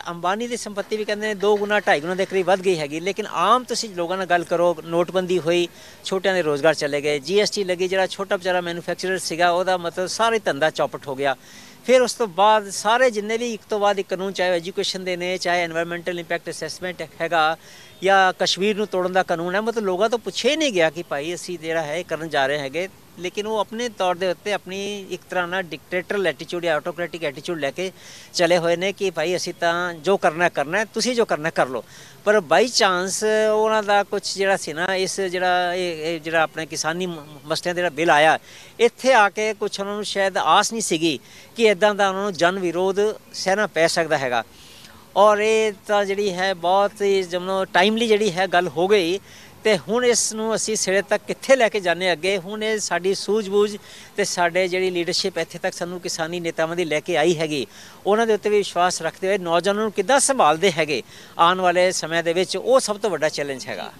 ਅੰਬਾਨੀ ਦੀ ਸੰਪਤੀ ਵੀ ਕਹਿੰਦੇ ਨੇ 2 ਗੁਣਾ 2.5 ਗੁਣਾ ਦੇ ਕਰੀਬ ਵੱਧ ਗਈ ਹੈਗੀ। ਲੇਕਿਨ ਆਮ ਤੁਸੀਂ ਲੋਕਾਂ ਨਾਲ ਗੱਲ ਕਰੋ, ਨੋਟਬੰਦੀ ਹੋਈ, ਛੋਟਿਆਂ ਦੇ ਰੋਜ਼ਗਾਰ ਚਲੇ ਗਏ ਜੀਐਸਟੀ ਲੱਗੀ, ਜਿਹੜਾ ਛੋਟਾ ਵਿਚਾਰਾ ਮੈਨੂਫੈਕਚਰਰ ਸੀਗਾ, ਉਹਦਾ ਮਤਲਬ ਸਾਰੇ ਧੰਦਾ ਚੌਪਟ ਹੋ ਗਿਆ। ਫਿਰ ਉਸ ਤੋਂ ਬਾਅਦ ਸਾਰੇ ਜਿੰਨੇ ਵੀ ਇੱਕ ਤੋਂ ਬਾਅਦ ਇੱਕ ਕਾਨੂੰਨ, ਚਾਹੇ ਐਜੂਕੇਸ਼ਨ ਦੇ ਨੇ, ਚਾਹੇ এনवायरमेंटल ਇੰਪੈਕਟ ਅਸੈਸਮੈਂਟ ਹੈਗਾ ਜਾਂ ਕਸ਼ਮੀਰ ਨੂੰ ਤੋੜਨ ਦਾ ਕਾਨੂੰਨ ਹੈ, ਮਤਲਬ ਲੋਕਾਂ ਤੋਂ ਪੁੱਛੇ ਨਹੀਂ ਗਿਆ ਕਿ ਭਾਈ ਅਸੀਂ ਜਿਹੜਾ ਹੈ ਕਰਨ ਜਾ ਰਹੇ ਹੈਗੇ। ਲੇਕਿਨ ਉਹ ਆਪਣੇ ਤੌਰ ਦੇ ਉੱਤੇ ਆਪਣੀ ਇੱਕ ਤਰ੍ਹਾਂ ਨਾਲ ਡਿਕਟੇਟਰਲ ਐਟੀਟਿਊਡ ਜਾਂ ਆਟੋਕ੍ਰੈਟਿਕ ਐਟੀਟਿਊਡ ਲੈ ਕੇ ਚਲੇ ਹੋਏ ਨੇ ਕਿ ਭਾਈ ਅਸੀਂ ਤਾਂ ਜੋ ਕਰਨਾ ਕਰਨਾ ਤੁਸੀਂ ਜੋ ਕਰਨਾ ਕਰ ਲਓ। ਪਰ ਬਾਈ ਚਾਂਸ ਉਹਨਾਂ ਦਾ ਕੁਝ ਜਿਹੜਾ ਸੀ ਨਾ, ਇਸ ਜਿਹੜਾ ਇਹ ਇਹ ਜਿਹੜਾ ਆਪਣੇ ਕਿਸਾਨੀ ਮਸਲਿਆਂ ਦਾ ਜਿਹੜਾ ਬਿੱਲ ਆਇਆ, ਇੱਥੇ ਆ ਕੇ ਕੁਝ ਉਹਨਾਂ ਨੂੰ ਸ਼ਾਇਦ ਆਸ ਨਹੀਂ ਸੀਗੀ ਕਿ ਇਦਾਂ ਦਾ ਉਹਨਾਂ ਨੂੰ ਜਨ ਵਿਰੋਧ ਸਹਿਣਾ ਪੈ ਸਕਦਾ ਹੈਗਾ। ਔਰ ਇਹ ਤਾਂ ਜਿਹੜੀ ਹੈ ਬਹੁਤ ਹੀ ਜਦੋਂ ਟਾਈਮਲੀ ਜਿਹੜੀ ਹੈ ਗੱਲ ਹੋ ਗਈ। ਤੇ ਹੁਣ ਇਸ ਨੂੰ ਅਸੀਂ ਸਿਰੇ ਤੱਕ ਕਿੱਥੇ ਲੈ ਕੇ ਜਾਣੇ ਅੱਗੇ? ਹੁਣ ਇਹ ਸਾਡੀ ਸੂਝ-ਬੂਝ ਤੇ ਸਾਡੇ ਜਿਹੜੀ ਲੀਡਰਸ਼ਿਪ ਇੱਥੇ ਤੱਕ ਸਾਨੂੰ ਕਿਸਾਨੀ ਨੇਤਾਵਾਂ ਦੀ ਲੈ ਕੇ ਆਈ ਹੈਗੀ। ਉਹਨਾਂ ਦੇ ਉੱਤੇ ਵੀ ਵਿਸ਼ਵਾਸ ਰੱਖਦੇ ਹੋਏ ਨੌਜਵਾਨਾਂ ਨੂੰ ਕਿੱਦਾਂ ਸੰਭਾਲਦੇ ਹੈਗੇ? ਆਉਣ ਵਾਲੇ ਸਮੇਂ ਦੇ ਵਿੱਚ ਉਹ ਸਭ ਤੋਂ ਵੱਡਾ ਚੈਲੰਜ ਹੈਗਾ।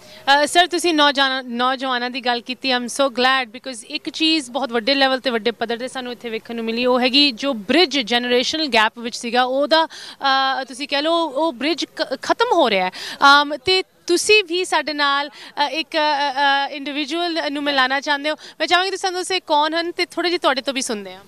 ਸਰ, ਤੁਸੀਂ ਨੌਜਵਾਨਾਂ ਨੌਜਵਾਨਾਂ ਦੀ ਗੱਲ ਕੀਤੀ ਆਮ ਸੋ ਗਲੈਡ ਬਿਕਾਜ਼ ਇੱਕ ਚੀਜ਼ ਬਹੁਤ ਵੱਡੇ ਲੈਵਲ ਤੇ ਵੱਡੇ ਪੱਧਰ ਤੇ ਸਾਨੂੰ ਇੱਥੇ ਵੇਖਣ ਨੂੰ ਮਿਲੀ, ਉਹ ਹੈਗੀ ਜੋ ਬ੍ਰਿਜ ਜਨਰੇਸ਼ਨਲ ਗੈਪ ਵਿੱਚ ਸੀਗਾ, ਉਹਦਾ ਤੁਸੀਂ ਕਹਿ ਲਓ, ਉਹ ਬ੍ਰਿਜ ਖਤਮ ਹੋ ਰਿਹਾ ਹੈ। ਤੇ ਤੁਸੀਂ ਵੀ ਸਾਡੇ ਨਾਲ ਇੱਕ ਇੰਡੀਵਿਜੂਅਲ ਨੂੰ ਮਿਲਾਣਾ ਚਾਹੁੰਦੇ ਹੋ। ਮੈਂ ਚਾਹਾਂਗੀ ਤੁਸੀਂ ਸਾਨੂੰ ਦੱਸੇ ਕੌਣ ਹਨ ਤੇ ਥੋੜੇ ਜਿਹੇ ਤੁਹਾਡੇ ਤੋਂ ਵੀ ਸੁਣਦੇ ਹਾਂ।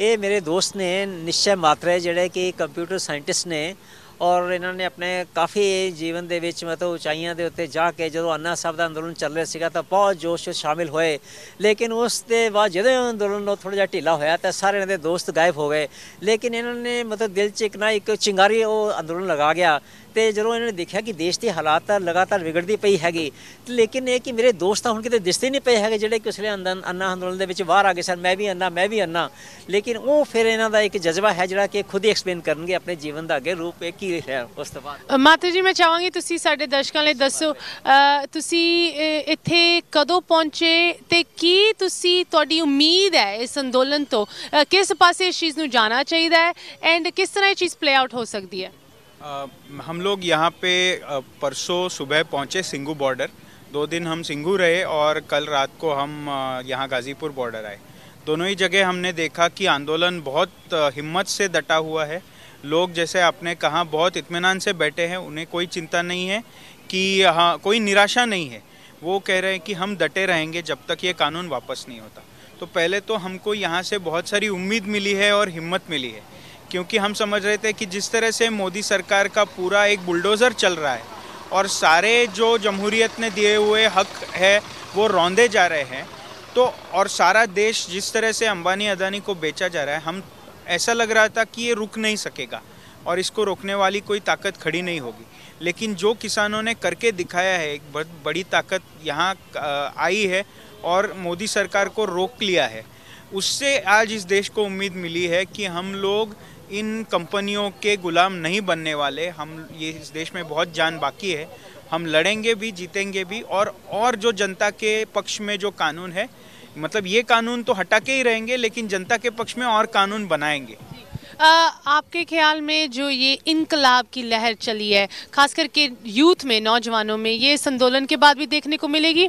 ਇਹ ਮੇਰੇ ਦੋਸਤ ਨੇ, ਨਿਸ਼ਚੈ ਮਾਤਰੇ ਜਿਹੜੇ ਕਿ ਕੰਪਿਊਟਰ ਸਾਇੰਟਿਸਟ ਨੇ ਔਰ ਇਹਨਾਂ ਨੇ ਆਪਣੇ ਕਾਫੀ ਜੀਵਨ ਦੇ ਵਿੱਚ ਮਤਲਬ ਉਚਾਈਆਂ ਦੇ ਉੱਤੇ ਜਾ ਕੇ ਜਦੋਂ ਅੰਨਾ ਸਾਹਿਬ ਦਾ ਅੰਦੋਲਨ ਚੱਲ ਰਿਹਾ ਸੀਗਾ ਤਾਂ ਬਹੁਤ ਜੋਸ਼ ਵਿੱਚ ਸ਼ਾਮਿਲ ਹੋਏ। ਲੇਕਿਨ ਉਸ ਦੇ ਬਾਅਦ ਜਦੋਂ ਅੰਦੋਲਨ ਨੂੰ ਥੋੜਾ ਜਿਹਾ ਢਿੱਲਾ ਹੋਇਆ ਤਾਂ ਸਾਰੇ ਇਹਨਾਂ ਦੇ ਦੋਸਤ ਗਾਇਬ ਹੋ ਗਏ। ਲੇਕਿਨ ਇਹਨਾਂ ਨੇ ਮਤਲਬ ਦਿਲ 'ਚ ਇੱਕ ਨਾ ਇੱਕ ਚਿੰਗਾਰੀ ਉਹ ਅੰਦੋਲਨ ਲਗਾ ਗਿਆ। ਤੇ ਜਦੋਂ ਇਹਨਾਂ ਨੇ ਦੇਖਿਆ ਕਿ ਦੇਸ਼ ਦੀ ਹਾਲਾਤ ਲਗਾਤਾਰ ਵਿਗੜਦੀ ਪਈ ਹੈਗੀ ਲੇਕਿਨ ਇਹ ਕਿ ਮੇਰੇ ਦੋਸਤ ਤਾਂ ਹੁਣ ਕਿਤੇ ਦਿਸਦੇ ਨਹੀਂ ਪਏ ਹੈਗੇ ਜਿਹੜੇ ਪਿਛਲੇ ਅੰਦਰ ਅੰਨਾ ਅੰਦੋਲਨ ਦੇ ਵਿੱਚ ਬਾਹਰ ਆ ਗਏ ਸਨ। ਮੈਂ ਵੀ ਅੰਨਾ, ਮੈਂ ਵੀ ਅੰਨਾ। ਲੇਕਿਨ ਉਹ ਫਿਰ ਇਹਨਾਂ ਦਾ ਇੱਕ ਜਜ਼ਬਾ ਹੈ ਜਿਹੜਾ ਕਿ ਖੁਦ ਹੀ ਐਕਸਪਲੇਨ ਕਰਨਗੇ ਆਪਣੇ ਜੀਵਨ ਦਾ ਅੱਗੇ ਰੂਪ ਇਹ ਕੀ ਹੈ ਉਸ ਤੋਂ ਬਾਅਦ। ਮਾਤਾ ਜੀ, ਮੈਂ ਚਾਹਾਂਗੀ ਤੁਸੀਂ ਸਾਡੇ ਦਰਸ਼ਕਾਂ ਲਈ ਦੱਸੋ ਤੁਸੀਂ ਇੱਥੇ ਕਦੋਂ ਪਹੁੰਚੇ ਤੇ ਕੀ ਤੁਸੀਂ, ਤੁਹਾਡੀ ਉਮੀਦ ਹੈ ਇਸ ਅੰਦੋਲਨ ਤੋਂ? ਕਿਸ ਪਾਸੇ ਇਸ ਚੀਜ਼ ਨੂੰ ਜਾਣਾ ਚਾਹੀਦਾ ਹੈ? ਐਂਡ ਕਿਸ ਤਰ੍ਹਾਂ ਇਹ ਚੀਜ਼ ਪਲੇ ਆਊਟ ਹੋ ਸਕਦੀ ਹੈ? अ, हम लोग यहाँ पे परसों सुबह पहुँचे सिंगू बॉर्डर। दो दिन हम सिंगू रहे और कल रात को हम यहाँ गाज़ीपुर बॉर्डर आए। दोनों ही जगह हमने देखा कि आंदोलन बहुत हिम्मत से डटा हुआ है। लोग जैसे आपने कहा बहुत इत्मीनान से बैठे हैं उन्हें कोई चिंता नहीं है कि हाँ कोई निराशा नहीं है। वो कह रहे हैं कि हम डटे रहेंगे जब तक ये कानून वापस नहीं होता। तो पहले तो हमको यहाँ से बहुत सारी उम्मीद मिली है और हिम्मत मिली है। क्योंकि हम समझ रहे थे कि जिस तरह से मोदी सरकार का पूरा एक बुलडोज़र चल रहा है और सारे जो जमहूरियत ने दिए हुए हक है, वो रौंदे जा रहे हैं। तो और सारा देश जिस तरह से अंबानी अदानी को बेचा जा रहा है, हम ऐसा लग रहा था कि ये रुक नहीं सकेगा और इसको रोकने वाली कोई ताकत खड़ी नहीं होगी। लेकिन जो किसानों ने करके दिखाया है, एक बहुत बड़ी ताकत यहाँ आई है और मोदी सरकार को रोक लिया है, उससे आज इस देश को उम्मीद मिली है कि हम लोग इन कंपनियों के गुलाम नहीं बनने वाले हम ये इस देश में बहुत जान बाकी है। हम लड़ेंगे भी जीतेंगे भी और और जो जनता के पक्ष में जो कानून है मतलब ये कानून तो हटा के ही रहेंगे लेकिन जनता के पक्ष में और कानून बनाएँगे। अ, आपके ख्याल में जो ये इनकलाब की लहर चली है खास करके यूथ में नौजवानों में ये इस आंदोलन के बाद भी देखने को मिलेगी?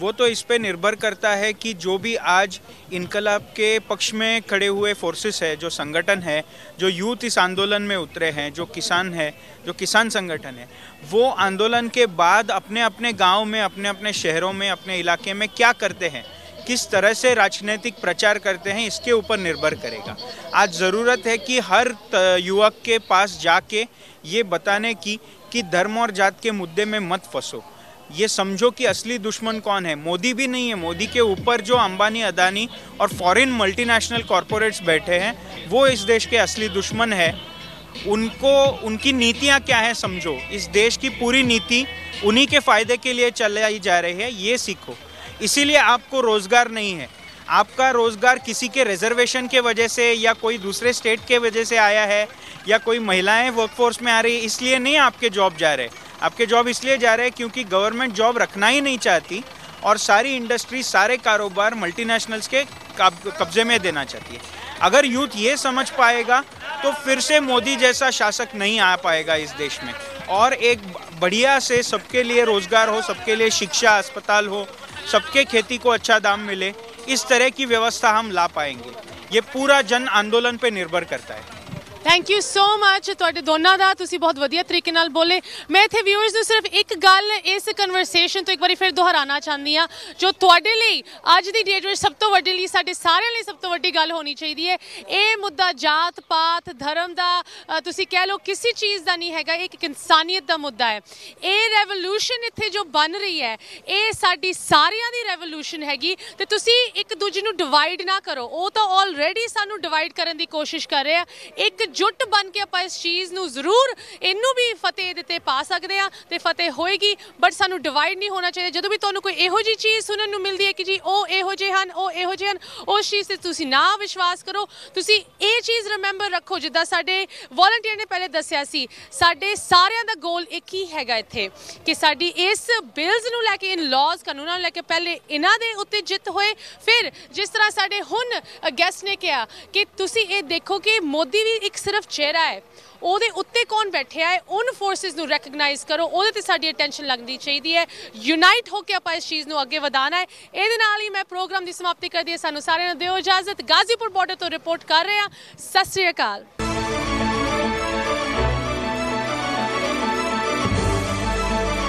वो तो इस पे निर्भर करता है कि जो भी आज इनकलाब के पक्ष में खड़े हुए फोर्सेस है, जो संगठन है, जो यूथ इस आंदोलन में उतरे हैं, जो किसान है, जो किसान संगठन है, वो आंदोलन के बाद अपने अपने गाँव में, अपने अपने शहरों में, अपने इलाके में क्या करते हैं? किस तरह से राजनीतिक प्रचार करते हैं? इसके ऊपर निर्भर करेगा। आज ज़रूरत है कि हर युवक के पास जाके ये बताने की कि धर्म और जात के मुद्दे में मत फंसो। ये समझो कि असली दुश्मन कौन है? मोदी भी नहीं है। मोदी के ऊपर जो अंबानी, अदानी और फॉरेन मल्टीनेशनल कॉरपोरेट्स बैठे हैं, वो इस देश के असली दुश्मन है। उनको, उनकी नीतियाँ क्या हैं समझो? इस देश की पूरी नीति उन्हीं के फ़ायदे के लिए चलाई जा रही है, ये सीखो। इसीलिए आपको रोज़गार नहीं है। आपका रोज़गार किसी के रिजर्वेशन के वजह से या कोई दूसरे स्टेट के वजह से आया है या कोई महिलाएँ वर्कफोर्स में आ रही है, इसलिए नहीं आपके जॉब जा रहे। आपके जॉब इसलिए जा रहे हैं क्योंकि गवर्नमेंट जॉब रखना ही नहीं चाहती और सारी इंडस्ट्री सारे कारोबार मल्टीनेशनल्स के कब- कब्जे में देना चाहती है। अगर यूथ ये समझ पाएगा तो फिर से मोदी जैसा शासक नहीं आ पाएगा इस देश में। और एक बढ़िया से सबके लिए रोज़गार हो, सबके लिए शिक्षा, अस्पताल हो, सबके खेती को अच्छा दाम मिले, इस तरह की व्यवस्था हम ला पाएँगे। ये पूरा जन आंदोलन पे निर्भर करता है। ਥੈਂਕ ਯੂ ਸੋ ਮੱਚ ਤੁਹਾਡੇ ਦੋਨਾਂ ਦਾ ਤੁਸੀਂ ਬਹੁਤ ਵਧੀਆ ਤਰੀਕੇ ਨਾਲ ਬੋਲੇ। ਮੈਂ ਇੱਥੇ ਵਿਊਅਰਸ ਨੂੰ ਸਿਰਫ ਇੱਕ ਗੱਲ ਇਸ ਕਨਵਰਸੇਸ਼ਨ ਤੋਂ ਇੱਕ ਵਾਰੀ ਫਿਰ ਦੁਹਰਾਉਣਾ ਚਾਹੁੰਦੀ ਆ ਜੋ ਤੁਹਾਡੇ ਲਈ ਅੱਜ ਦੀ ਡੇਟ ਵਿੱਚ ਸਭ ਤੋਂ ਵੱਡੇ ਲਈ, ਸਾਡੇ ਸਾਰਿਆਂ ਲਈ ਸਭ ਤੋਂ ਵੱਡੀ ਗੱਲ ਹੋਣੀ ਚਾਹੀਦੀ ਹੈ। ਇਹ ਮੁੱਦਾ ਜਾਤ, ਪਾਤ, ਧਰਮ ਦਾ ਤੁਸੀਂ ਕਹਿ ਲਓ ਕਿਸੇ ਚੀਜ਼ ਦਾ ਨਹੀਂ ਹੈਗਾ ਇਹ ਇੱਕ ਇਨਸਾਨੀਅਤ ਦਾ ਮੁੱਦਾ ਹੈ। ਇਹ ਰੈਵੋਲੂਸ਼ਨ ਇੱਥੇ ਜੋ ਬਣ ਰਹੀ ਹੈ, ਇਹ ਸਾਡੀ ਸਾਰਿਆਂ ਦੀ ਰੈਵੋਲੂਸ਼ਨ ਹੈਗੀ। ਤੇ ਤੁਸੀਂ ਇੱਕ ਦੂਜੇ ਨੂੰ ਡਿਵਾਈਡ ਨਾ ਕਰੋ। ਉਹ ਤਾਂ ਆਲਰੇਡੀ ਸਾਨੂੰ ਡਿਵਾਈਡ ਕਰਨ ਦੀ ਕੋਸ਼ਿਸ਼ ਕਰ ਰਹੇ ਆ। ਇੱਕ ਜੁੱਟ ਬਣ ਕੇ ਆਪਾਂ ਇਸ ਚੀਜ਼ ਨੂੰ ਜ਼ਰੂਰ ਇਹਨੂੰ ਵੀ ਫਤਿਹ ਦਿੱਤੇ ਪਾ ਸਕਦੇ ਆ ਤੇ ਫਤਿਹ ਹੋਏਗੀ ਬਟ ਸਾਨੂੰ ਡਿਵਾਈਡ ਨਹੀਂ ਹੋਣਾ ਚਾਹੀਦਾ। ਜਦੋਂ ਵੀ ਤੁਹਾਨੂੰ ਕੋਈ ਇਹੋ ਜੀ ਚੀਜ਼ ਸੁਣਨ ਨੂੰ ਮਿਲਦੀ ਹੈ ਕਿ ਜੀ ਉਹ ਇਹੋ ਜਿਹੇ ਹਨ, ਉਹ ਇਹੋ ਜਿਹੇ ਹਨ, ਉਸ ਚੀਜ਼ ਤੇ ਤੁਸੀਂ ਨਾ ਵਿਸ਼ਵਾਸ ਕਰੋ। ਤੁਸੀਂ ਇਹ ਚੀਜ਼ ਰਿਮੈਂਬਰ ਰੱਖੋ, ਜਿੱਦਾਂ ਸਾਡੇ ਵੋਲੰਟੀਅਰ ਨੇ ਪਹਿਲੇ ਦੱਸਿਆ ਸੀ, ਸਾਡੇ ਸਾਰਿਆਂ ਦਾ ਗੋਲ ਇੱਕ ਹੀ ਹੈਗਾ ਇੱਥੇ, ਕਿ ਸਾਡੀ ਇਸ ਬਿਲਸ ਨੂੰ ਲੈ ਕੇ ਇਨ ਲਾਜ਼ ਕਾਨੂੰਨਾਂ ਨੂੰ ਲੈ ਕੇ ਪਹਿਲੇ ਇਹਨਾਂ ਦੇ ਉੱਤੇ ਜਿੱਤ ਹੋਏ। ਫਿਰ ਜਿਸ ਤਰ੍ਹਾਂ ਸਾਡੇ ਹੁਣ ਗੈਸਟ ਨੇ ਕਿਹਾ ਕਿ ਤੁਸੀਂ ਇਹ ਦੇਖੋ ਕਿ ਮੋਦੀ ਵੀ ਇੱਕ ਸਿਰਫ ਚਿਹਰਾ ਹੈ, ਉਹਦੇ ਉੱਤੇ ਕੌਣ ਬੈਠਿਆ ਹੈ, ਉਹਨ ਫੋਰਸਸ ਨੂੰ ਰੈਕਗਨਾਈਜ਼ ਕਰੋ, ਉਹਦੇ ਤੇ ਸਾਡੀ ਅਟੈਂਸ਼ਨ ਲੱਗਣੀ ਚਾਹੀਦੀ ਹੈ। ਯੂਨਾਈਟ ਹੋ ਕੇ ਆਪਾਂ ਇਸ ਚੀਜ਼ ਨੂੰ ਅੱਗੇ ਵਧਾਉਣਾ ਹੈ। ਇਹਦੇ ਨਾਲ ਹੀ ਮੈਂ ਪ੍ਰੋਗਰਾਮ ਦੀ ਸਮਾਪਤੀ ਕਰਦੀ ਹਾਂ। ਸਾਨੂੰ ਸਾਰਿਆਂ ਨੂੰ ਦਿਓ ਇਜਾਜ਼ਤ। ਗਾਜ਼ੀਪੁਰ ਬਾਰਡਰ ਤੋਂ ਰਿਪੋਰਟ ਕਰ ਰਹੇ ਹਾਂ। ਸਤਿ ਸ੍ਰੀ ਅਕਾਲ।